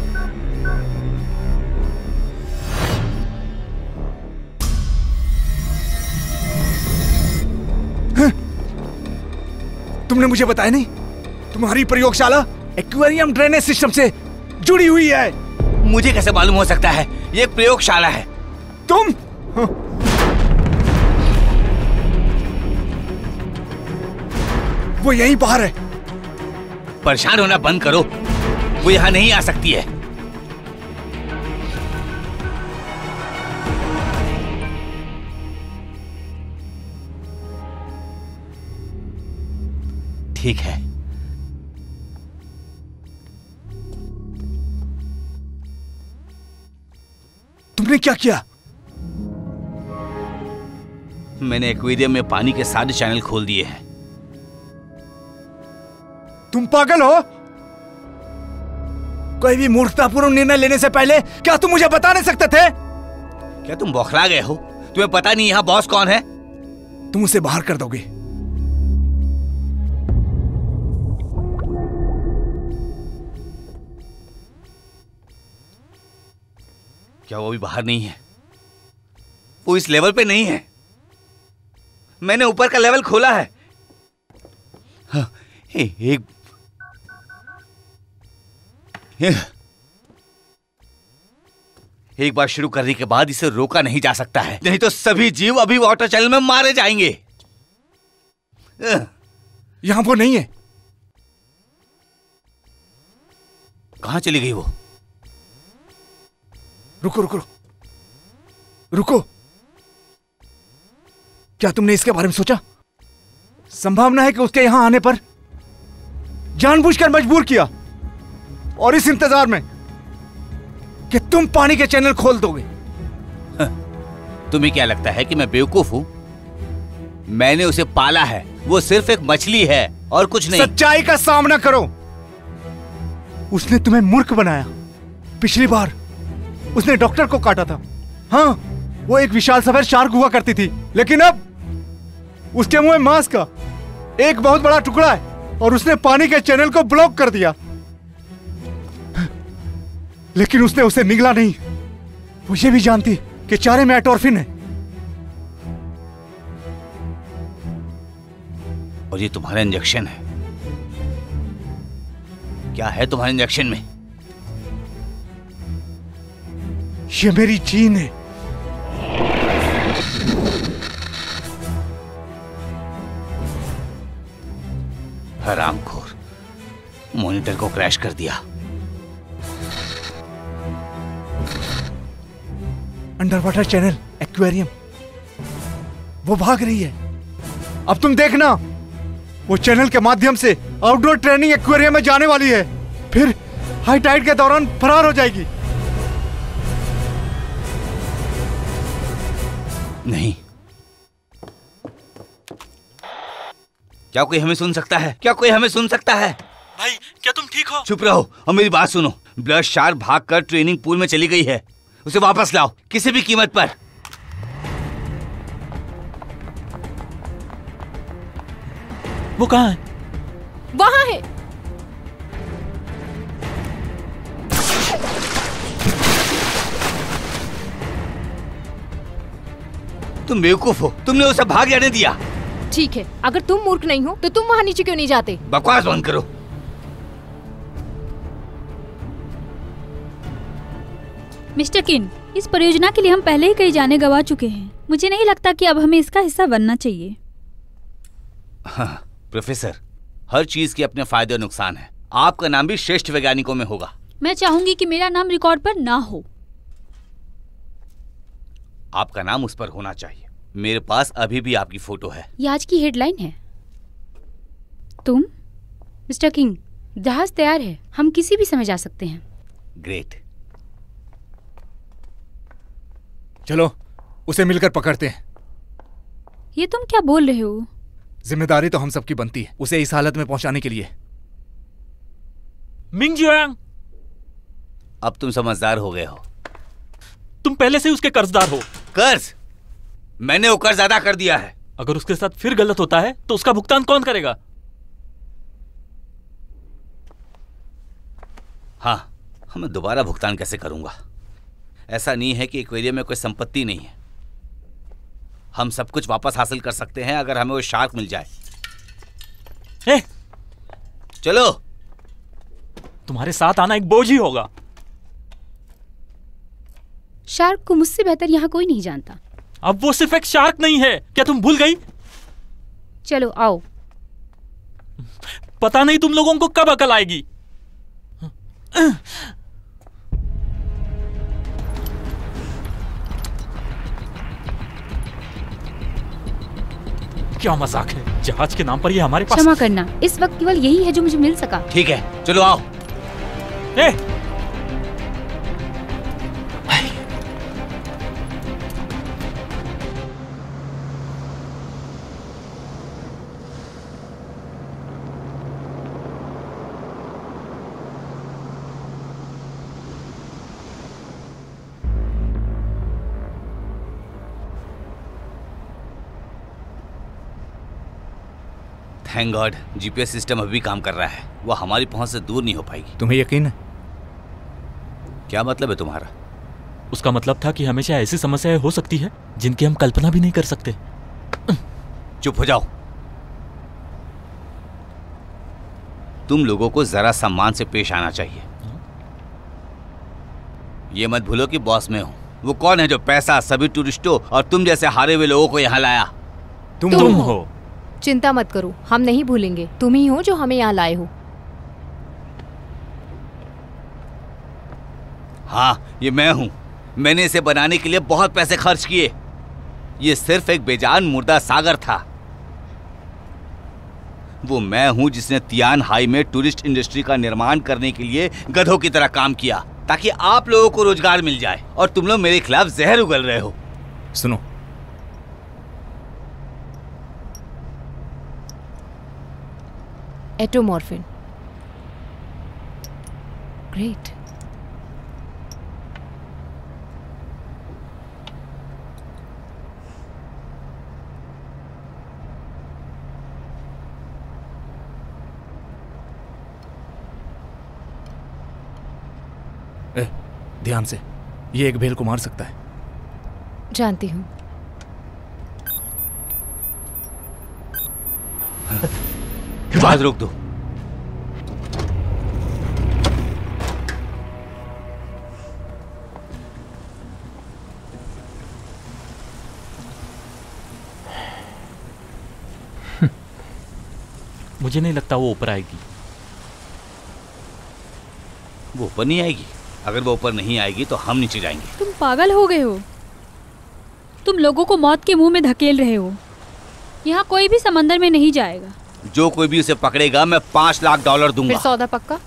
तुमने मुझे बताया नहीं? तुम्हारी प्रयोगशाला एक्वेरियम ड्रेनेज सिस्टम से जुड़ी हुई है। मुझे कैसे मालूम हो सकता है? ये एक प्रयोगशाला है। तुम? वो यहीं बाहर है। परेशान होना बंद करो। वो यहाँ नहीं आ सकती है। ठीक है। तुमने क्या किया? मैंने एक्वेरियम में पानी के सारे चैनल खोल दिए हैं। तुम पागल हो? कोई भी मूर्खतापूर्ण निर्णय लेने से पहले क्या तुम मुझे बता नहीं सकते थे? क्या तुम बौखला गए हो? तुम्हें पता नहीं यहाँ बॉस कौन है? तुम उसे बाहर कर दोगे। क्या वो अभी बाहर नहीं है? वो इस लेवल पे नहीं है। मैंने ऊपर का लेवल खोला है। हाँ, ए- एक एक बार शुरू करने के बाद इसे रोका नहीं जा सकता है। नहीं तो सभी जीव अभी वाटर चैनल में मारे जाएँगे। यहाँ वो नहीं है। कहाँ चली गई वो? रुको रुको। रुको। क्या तुमने इसके बारे में सोचा? संभावना है कि उसके यहाँ आने पर जानबूझकर मजबूर किया। और इस इंतज़ार में कि तुम पानी के चैनल खोल दोगे। तुम्हें क्या लगता है कि मैं बेवकूफ़ हूँ? मैंने उसे पाला है। वो सिर्फ़ एक मछली है और कुछ नहीं। सच्चाई का सामना करो। उसने तुम्हें मूर्ख बनाया। पिछली बार उसने डॉक्टर को काटा था। हाँ वो एक विशाल सफ़ेद शार्क हुआ करती थी। लेकिन अब उसके मुँह में मांस का एक बहुत बड़ा टुकड़ा है और उसने पानी के चैनल को ब्लॉक कर दिया। लेकिन उसने उसे निगला नहीं। वो ये भी जानती कि चारे में एटोरफिन है। और ये तुम्हारा इंजेक्शन है। क्या है तुम्हारे इंजेक्शन में? ये मेरी जीन है। हरामखोर मॉनिटर को क्रैश कर दिया। अंडर वाटर चैनल एक्वेरियम वो भाग रही है। अब तुम देखना वो चैनल के माध्यम से आउटडोर ट्रेनिंग एक्वेरियम में जाने वाली है। फिर हाई टाइड के दौरान फरार हो जाएगी। नहीं। क्या कोई हमें सुन सकता है? क्या कोई हमें सुन सकता है? भाई क्या तुम ठीक हो? चुप रहो और मेरी बात सुनो। ब्लड शार्क भागकर ट्रेनिंग पूल में चली गई है। उसे वापस लाओ किसी भी कीमत पर। वो कहाँ है? वहाँ है। तुम बेवकूफ़ हो तुमने उसे भाग जाने दिया। ठीक है अगर तुम मूर्ख नहीं हो तो तुम वहाँ नीचे क्यों नहीं जाते? बकवास बंद करो। मिस्टर किन इस परियोजना के लिए हम पहले ही कई जाने गवा चुके हैं। मुझे नहीं लगता कि अब हमें इसका हिस्सा बनना चाहिए। हाँ, प्रोफेसर हर चीज़ के अपने फ़ायदे और नुकसान है। आपका नाम भी श्रेष्ठ वैज्ञानिकों में होगा। मैं चाहूँगी कि मेरा नाम रिकॉर्ड पर ना हो। आपका नाम उस पर होना चाहिए। मेरे पास अभी भी आपकी फ़ोटो है। ये आज की हेडलाइन है। तुम मिस्टर किंग जहाज़ तैयार है। हम किसी भी समय जा सकते हैं। ग्रेट। चलो उसे मिलकर पकड़ते हैं। ये तुम क्या बोल रहे हो? ज़िम्मेदारी तो हम सबकी बनती है उसे इस हालत में पहुँचाने के लिए। Ming Jiang. अब तुम समझदार हो गए हो। तुम पहले से उसके कर्जदार हो। कर्ज? मैंने वो कर्ज अदा कर दिया है। अगर उसके साथ फिर गलत होता है तो उसका भुगतान कौन करेगा? हाँ हाँ, मैं दोबारा भुगतान कैसे करूँगा? ऐसा नहीं है कि एक्वेरियम में कोई संपत्ति नहीं है। हम सब कुछ वापस हासिल कर सकते हैं अगर हमें वो शार्क मिल जाए। ए, चलो। तुम्हारे साथ आना एक बोझ ही होगा। शार्क को मुझसे बेहतर यहाँ कोई नहीं जानता। अब वो सिर्फ़ एक शार्क नहीं है। क्या तुम भूल गई? चलो आओ। पता नहीं तुम लोगों को कब अकल आएगी। क्या मज़ाक है? जहाज़ के नाम पर ये हमारे पास क्षमा करना इस वक्त केवल यही है जो मुझे मिल सका। ठीक है चलो आओ। ए, थैंक गॉड जीपीएस सिस्टम अभी भी काम कर रहा है। वो हमारी पहुँच से दूर नहीं हो पाएगी। तुम्हें यकीन है? क्या मतलब है तुम्हारा? उसका मतलब था कि हमेशा ऐसी समस्याएँ हो सकती है जिनकी हम कल्पना भी नहीं कर सकते। चुप हो जाओ। तुम लोगों को जरा सम्मान से पेश आना चाहिए। ये मत भूलो कि बॉस में हूँ। वो कौन है जो पैसा सभी टूरिस्टों और तुम जैसे हारे हुए लोगों को यहाँ लाया? तुम, तुम हो। चिंता मत करो हम नहीं भूलेंगे। तुम ही हो जो हमें यहाँ लाए हो। हाँ ये मैं हूँ। मैंने इसे बनाने के लिए बहुत पैसे खर्च किए। ये सिर्फ़ एक बेजान मुर्दा सागर था। वो मैं हूँ जिसने तियान हाई में टूरिस्ट इंडस्ट्री का निर्माण करने के लिए गधों की तरह काम किया ताकि आप लोगों को रोज़गार मिल जाए और तुम लोग मेरे खिलाफ जहर उगल रहे हो। सुनो एटोमॉर्फिन ग्रेट ए, ध्यान से। ये एक भेल को मार सकता है। जानती हूँ। जहाज़ रोक दो। मुझे नहीं लगता वो ऊपर आएगी। वो ऊपर नहीं आएगी? अगर वो ऊपर नहीं आएगी तो हम नीचे जाएँगे। तुम पागल हो गए हो। तुम लोगों को मौत के मुँह में धकेल रहे हो। यहाँ कोई भी समंदर में नहीं जाएगा। जो कोई भी उसे पकड़ेगा मैं पाँच लाख डॉलर दूँगा। फिर सौदा पक्का?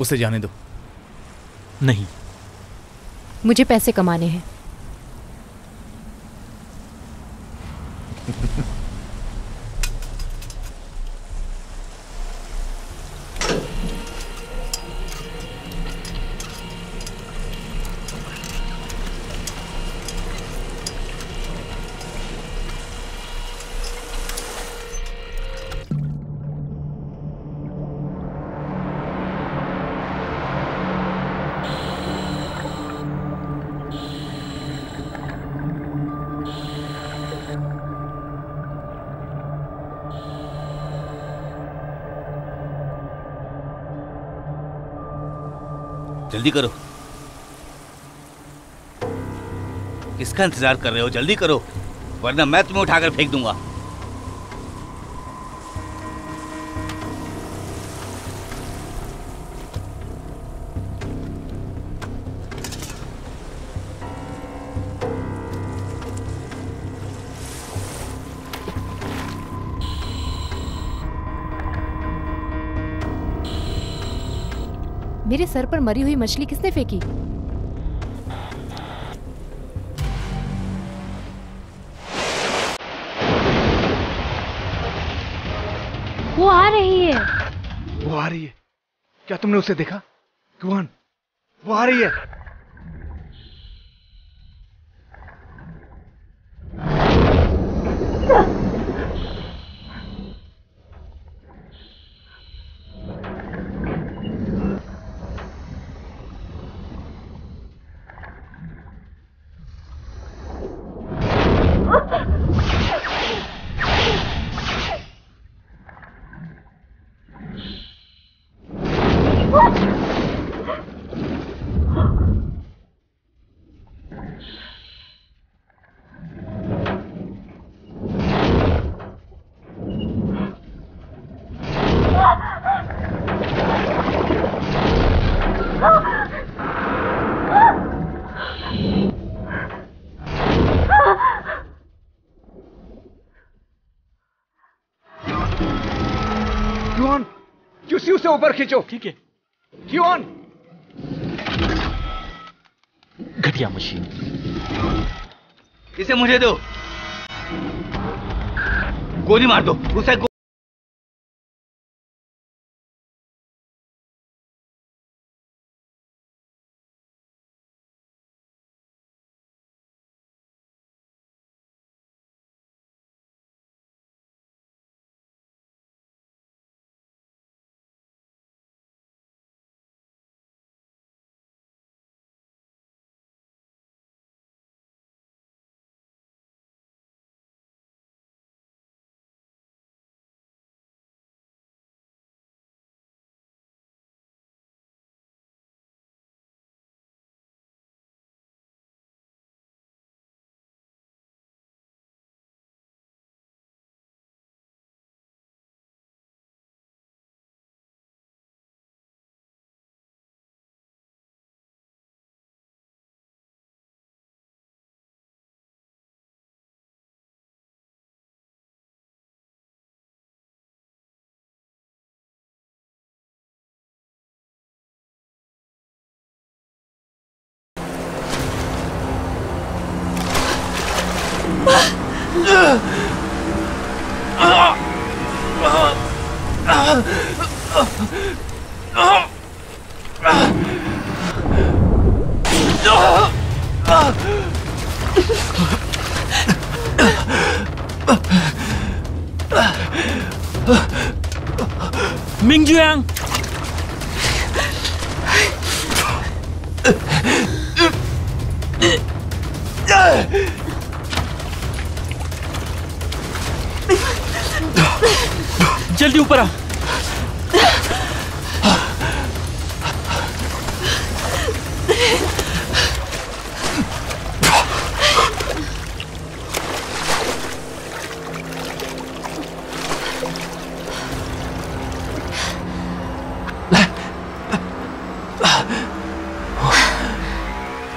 उसे जाने दो। नहीं। मुझे पैसे कमाने हैं। जल्दी करो। किसका इंतज़ार कर रहे हो? जल्दी करो, वरना मैं तुम्हें उठाकर फेंक दूँगा। मेरे सर पर मरी हुई मछली किसने फेंकी? वो आ रही है। वो आ रही है। क्या तुमने उसे देखा? गुआन वो आ रही है गुआन किसी उसे ऊपर खींचो। ठीक है। क्यों घटिया मशीन। इसे मुझे दो। गोली मार दो। उसे गो... Minh Duyang Ugh! जल्दी ऊपर आ।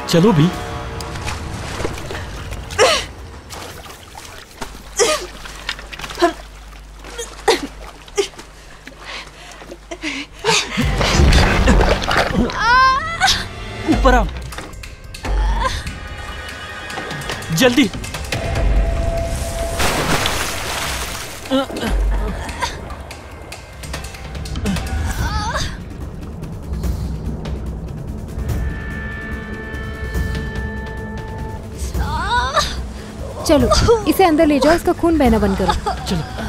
चलो भी। जल्दी। चलो इसे अंदर ले जाओ इसका खून बहना बंद करो। चलो।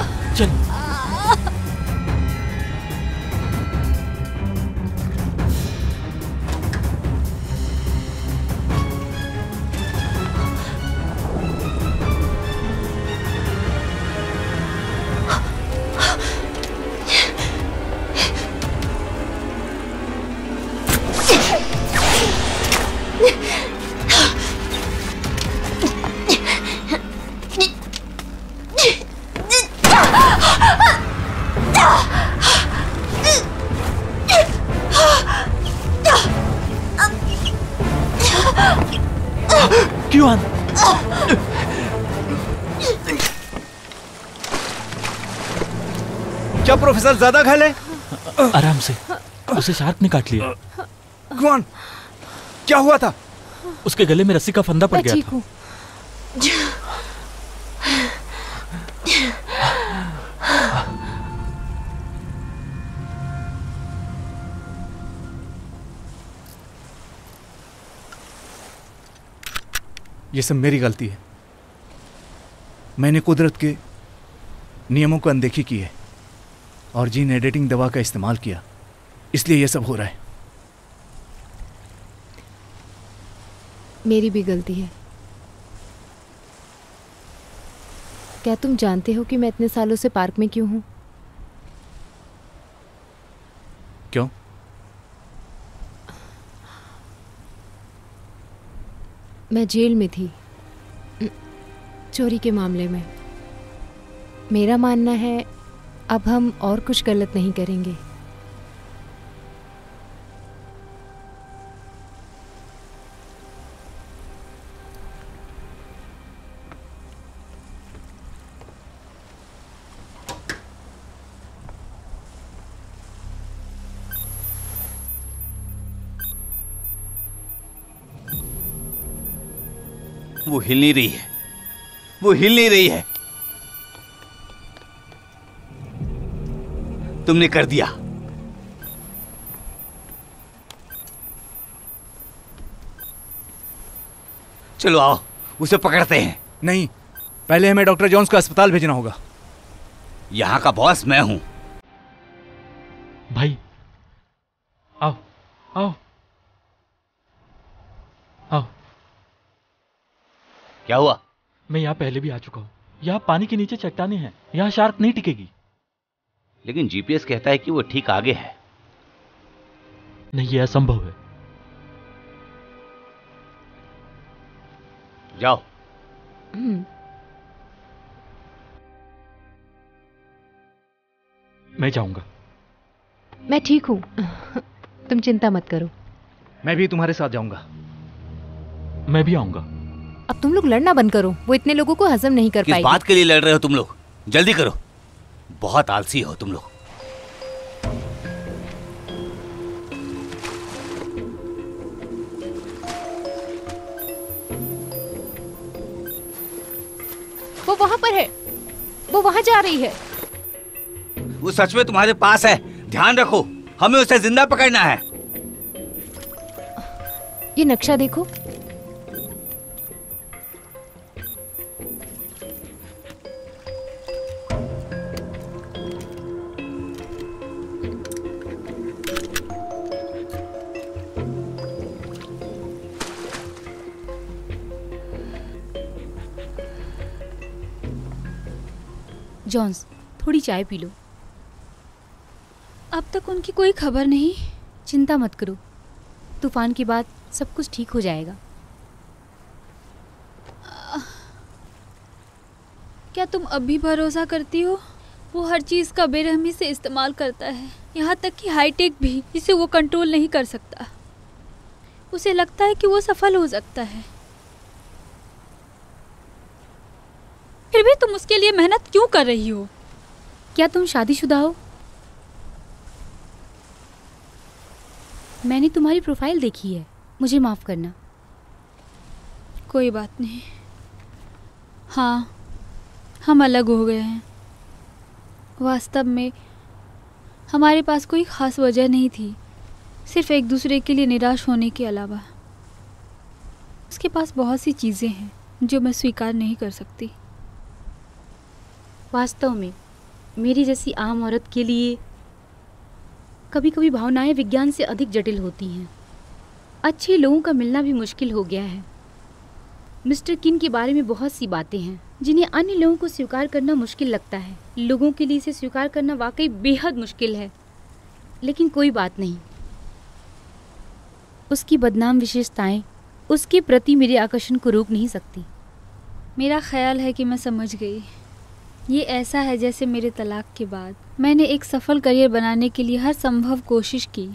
प्रोफेसर ज़्यादा घायल है आराम से उसे शार्क ने काट लिया। कौन क्या हुआ था? उसके गले में रस्सी का फंदा पड़ गया था। ये सब मेरी गलती है। मैंने कुदरत के नियमों को अनदेखी की है। और जीन एडिटिंग दवा का इस्तेमाल किया। इसलिए यह सब हो रहा है। मेरी भी गलती है। क्या तुम जानते हो कि मैं इतने सालों से पार्क में क्यों हूँ? क्यों? मैं जेल में थी। चोरी के मामले में। मेरा मानना है अब हम और कुछ गलत नहीं करेंगे। वो हिल नहीं रही है। वो हिल नहीं रही है। तुमने कर दिया। चलो आओ उसे पकड़ते हैं। नहीं पहले हमें डॉक्टर जॉन्स को अस्पताल भेजना होगा। यहाँ का बॉस मैं हूँ। भाई आओ आओ आओ। क्या हुआ? मैं यहाँ पहले भी आ चुका हूँ। यहाँ पानी के नीचे चट्टाने हैं यहाँ शार्क नहीं टिकेगी। लेकिन जीपीएस कहता है कि वो ठीक आगे है। नहीं ये असंभव है। जाओ। हम्म, मैं जाऊँगा। मैं ठीक हूँ। तुम चिंता मत करो। मैं भी तुम्हारे साथ जाऊँगा। मैं भी आऊँगा। अब तुम लोग लड़ना बंद करो। वो इतने लोगों को हजम नहीं कर किस पाएगी। बात के लिए लड़ रहे हो तुम लोग? जल्दी करो। बहुत आलसी हो तुम लोग। वो वहाँ पर है। वो वहाँ जा रही है। वो सच में तुम्हारे पास है। ध्यान रखो हमें उसे ज़िंदा पकड़ना है। ये नक्शा देखो। जॉन्स, थोड़ी चाय पी लो। अब तक उनकी कोई खबर नहीं। चिंता मत करो। तूफ़ान के बाद सब कुछ ठीक हो जाएगा। क्या तुम अब भी भरोसा करती हो? वो हर चीज़ का बेरहमी से इस्तेमाल करता है। यहाँ तक कि हाईटेक भी जिसे वो कंट्रोल नहीं कर सकता। उसे लगता है कि वो सफल हो सकता है। फिर भी तुम उसके लिए मेहनत क्यों कर रही हो? क्या तुम शादीशुदा हो? मैंने तुम्हारी प्रोफ़ाइल देखी है। मुझे माफ़ करना। कोई बात नहीं। हाँ हम अलग हो गए हैं। वास्तव में हमारे पास कोई ख़ास वजह नहीं थी। सिर्फ़ एक दूसरे के लिए निराश होने के अलावा। उसके पास बहुत सी चीज़ें हैं जो मैं स्वीकार नहीं कर सकती। वास्तव में, मेरी जैसी आम औरत के लिए कभी कभी भावनाएँ विज्ञान से अधिक जटिल होती हैं। अच्छे लोगों का मिलना भी मुश्किल हो गया है। मिस्टर किन के बारे में बहुत सी बातें हैं, जिन्हें अन्य लोगों को स्वीकार करना मुश्किल लगता है। लोगों के लिए इसे स्वीकार करना वाकई बेहद मुश्किल है। लेकिन कोई बात नहीं। उसकी बदनाम विशेषताएँ, उसके प्रति मेरे आकर्षण को रोक नहीं सकती। मेरा ख्याल है कि मैं समझ गई। ये ऐसा है जैसे मेरे तलाक के बाद। मैंने एक सफल करियर बनाने के लिए हर संभव कोशिश की।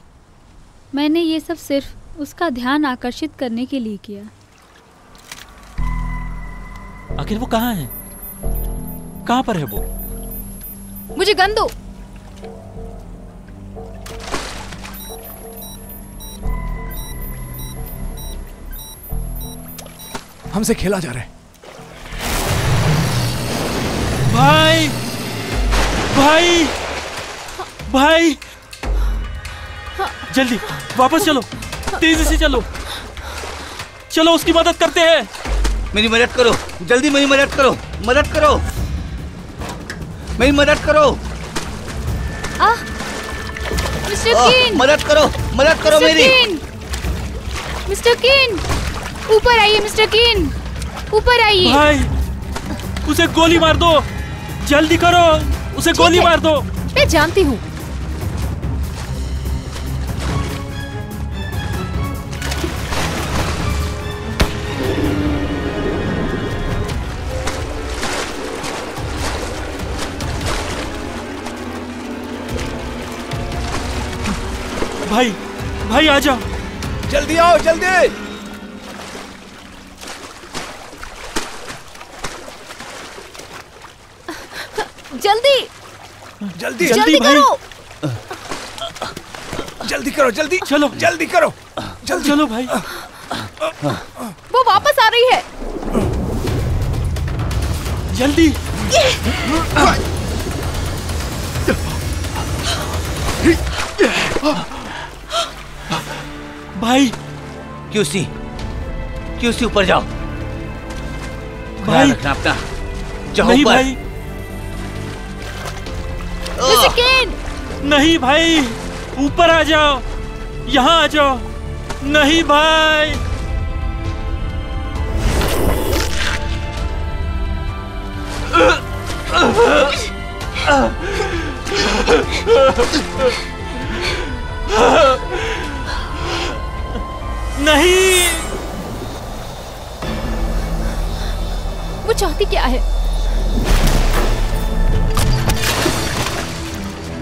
मैंने ये सब सिर्फ़ उसका ध्यान आकर्षित करने के लिए किया। आखिर वो कहाँ है? कहाँ पर है वो? मुझे गन दो। हमसे खेला जा रहा है। भाई भाई भाई। जल्दी वापस चलो। तेज़ी से चलो। चलो उसकी मदद करते हैं। मेरी मदद करो। जल्दी मेरी मदद करो। मदद करो। मेरी मदद करो। मिस्टर किन। मदद करो। मदद करो मेरी। मिस्टर किन। ऊपर आइए मिस्टर किन। ऊपर आइए। भाई उसे गोली मार दो। जल्दी करो उसे गोली मार दो। मैं जानती हूँ। भाई भाई आ जाओ। जल्दी आओ जल्दी। जल्दी। जल्दी। जल्दी करो। जल्दी करो जल्दी। चलो। जल्दी करो। जल्दी। चलो भाई। वो वापस आ रही है। जल्दी। भाई। क्यूसी क्यूसी ऊपर जाओ? भाई। रखना अपना। जाओ नहीं भाई। मिस्टर किन नहीं भाई ऊपर आ जाओ। यहाँ आ जाओ। नहीं भाई। नहीं। वो चाहती क्या है?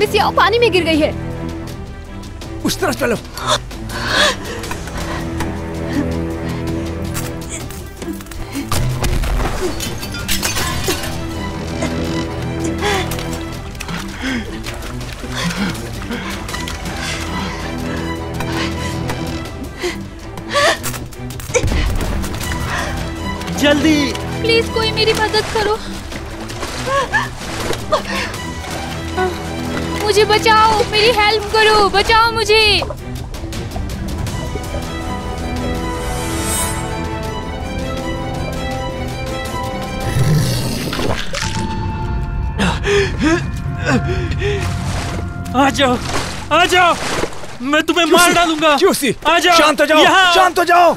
मिस याओ पानी में गिर गई है। उस तरफ़ चलो। जल्दी। प्लीज़ कोई मेरी मदद करो। मुझे बचाओ मेरी हेल्प करो बचाओ मुझे। आ जाओ आ जाओ। मैं तुम्हें मार डालूँगा। क्यूसी आ जाओ शांत हो जाओ यहाँ। शांत हो जाओ।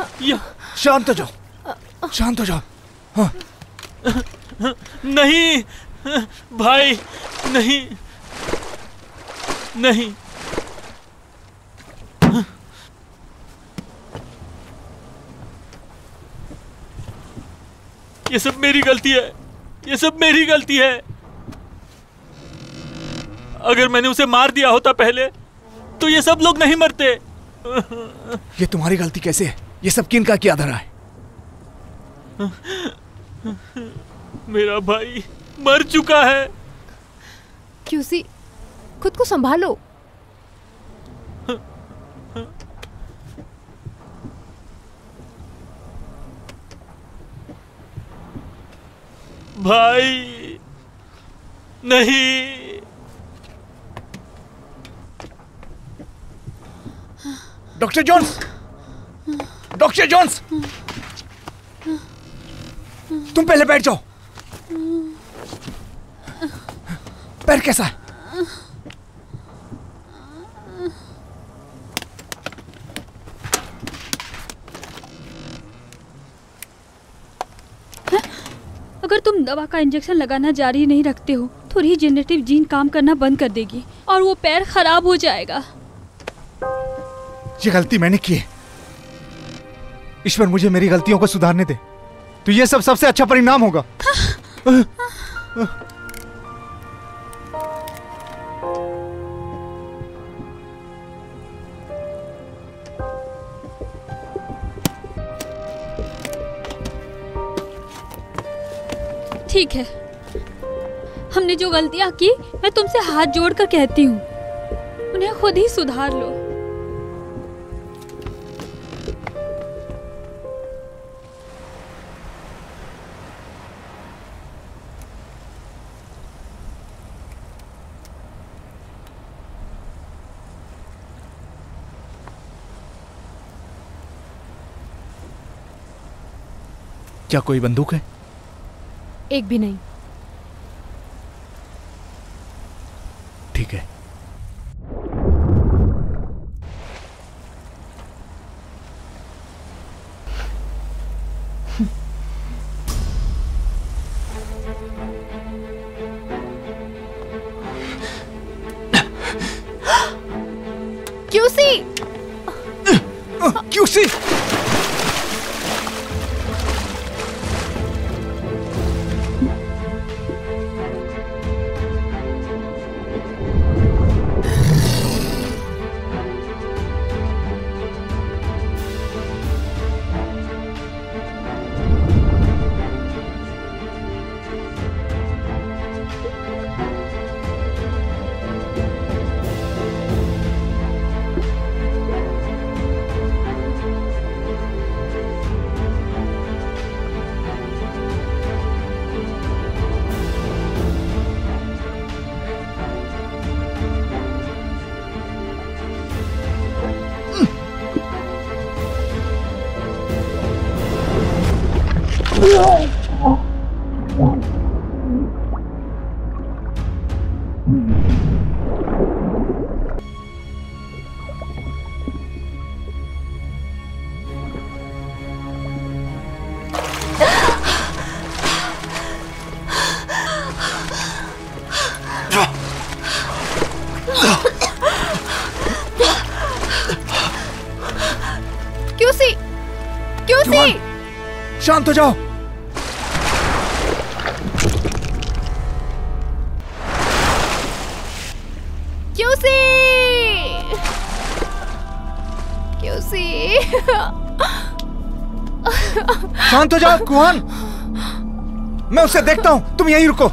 शांत हो जाओ शांत हो जाओ। नहीं भाई नहीं। नहीं। ये सब मेरी गलती है। ये सब मेरी गलती है। अगर मैंने उसे मार दिया होता पहले तो ये सब लोग नहीं मरते। ये तुम्हारी गलती कैसे है? ये सब किन का क्या धरा है? मेरा भाई मर चुका है। क्यूसी खुद को संभालो। भाई नहीं। Doctor Jones doctor Jones. तुम पहले बैठ जाओ। पैर कैसा है अगर तुम दवा का इंजेक्शन लगाना जारी नहीं रखते हो तो रीजेनरेटिव जीन काम करना बंद कर देगी और वो पैर खराब हो जाएगा। ये गलती मैंने की है। ईश्वर मुझे मेरी गलतियों को सुधारने दे तो ये सब सबसे अच्छा परिणाम होगा। ठीक है। हमने जो गलतियाँ की, मैं तुमसे हाथ जोड़कर कहती हूँ। उन्हें खुद ही सुधार लो। क्या कोई बंदूक है? एक भी नहीं। शांत हो जाओ। क्यूसी? क्यूसी? शांत हो जाओ कुहान। मैं उसे देखता हूँ। तुम यहीं रुको।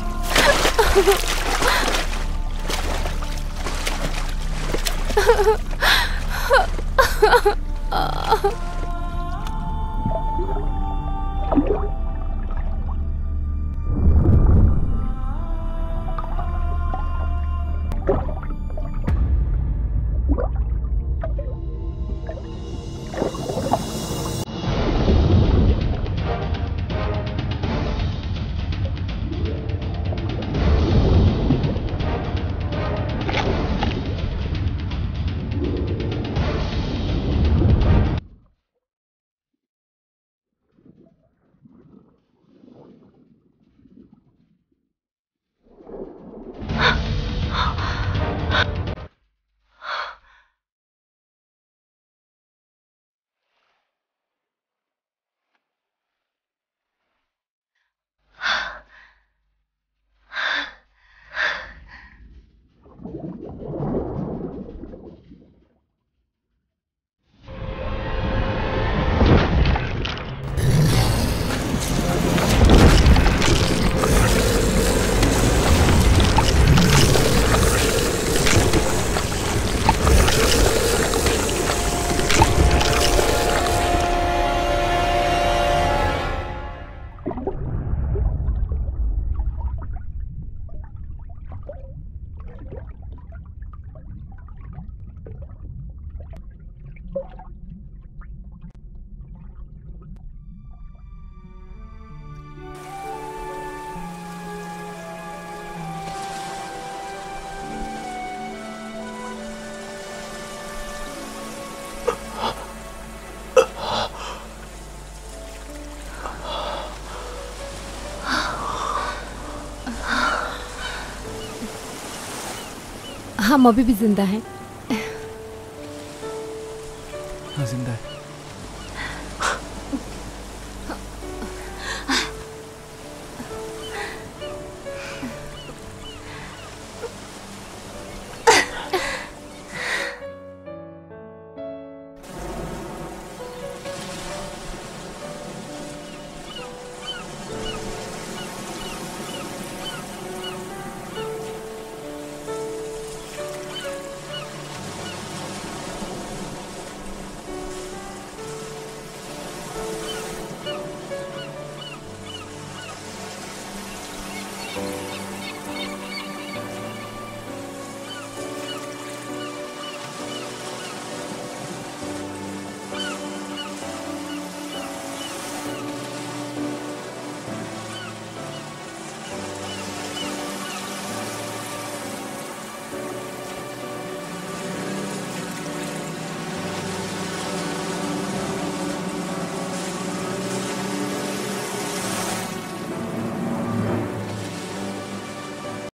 हम अभी भी ज़िंदा हैं।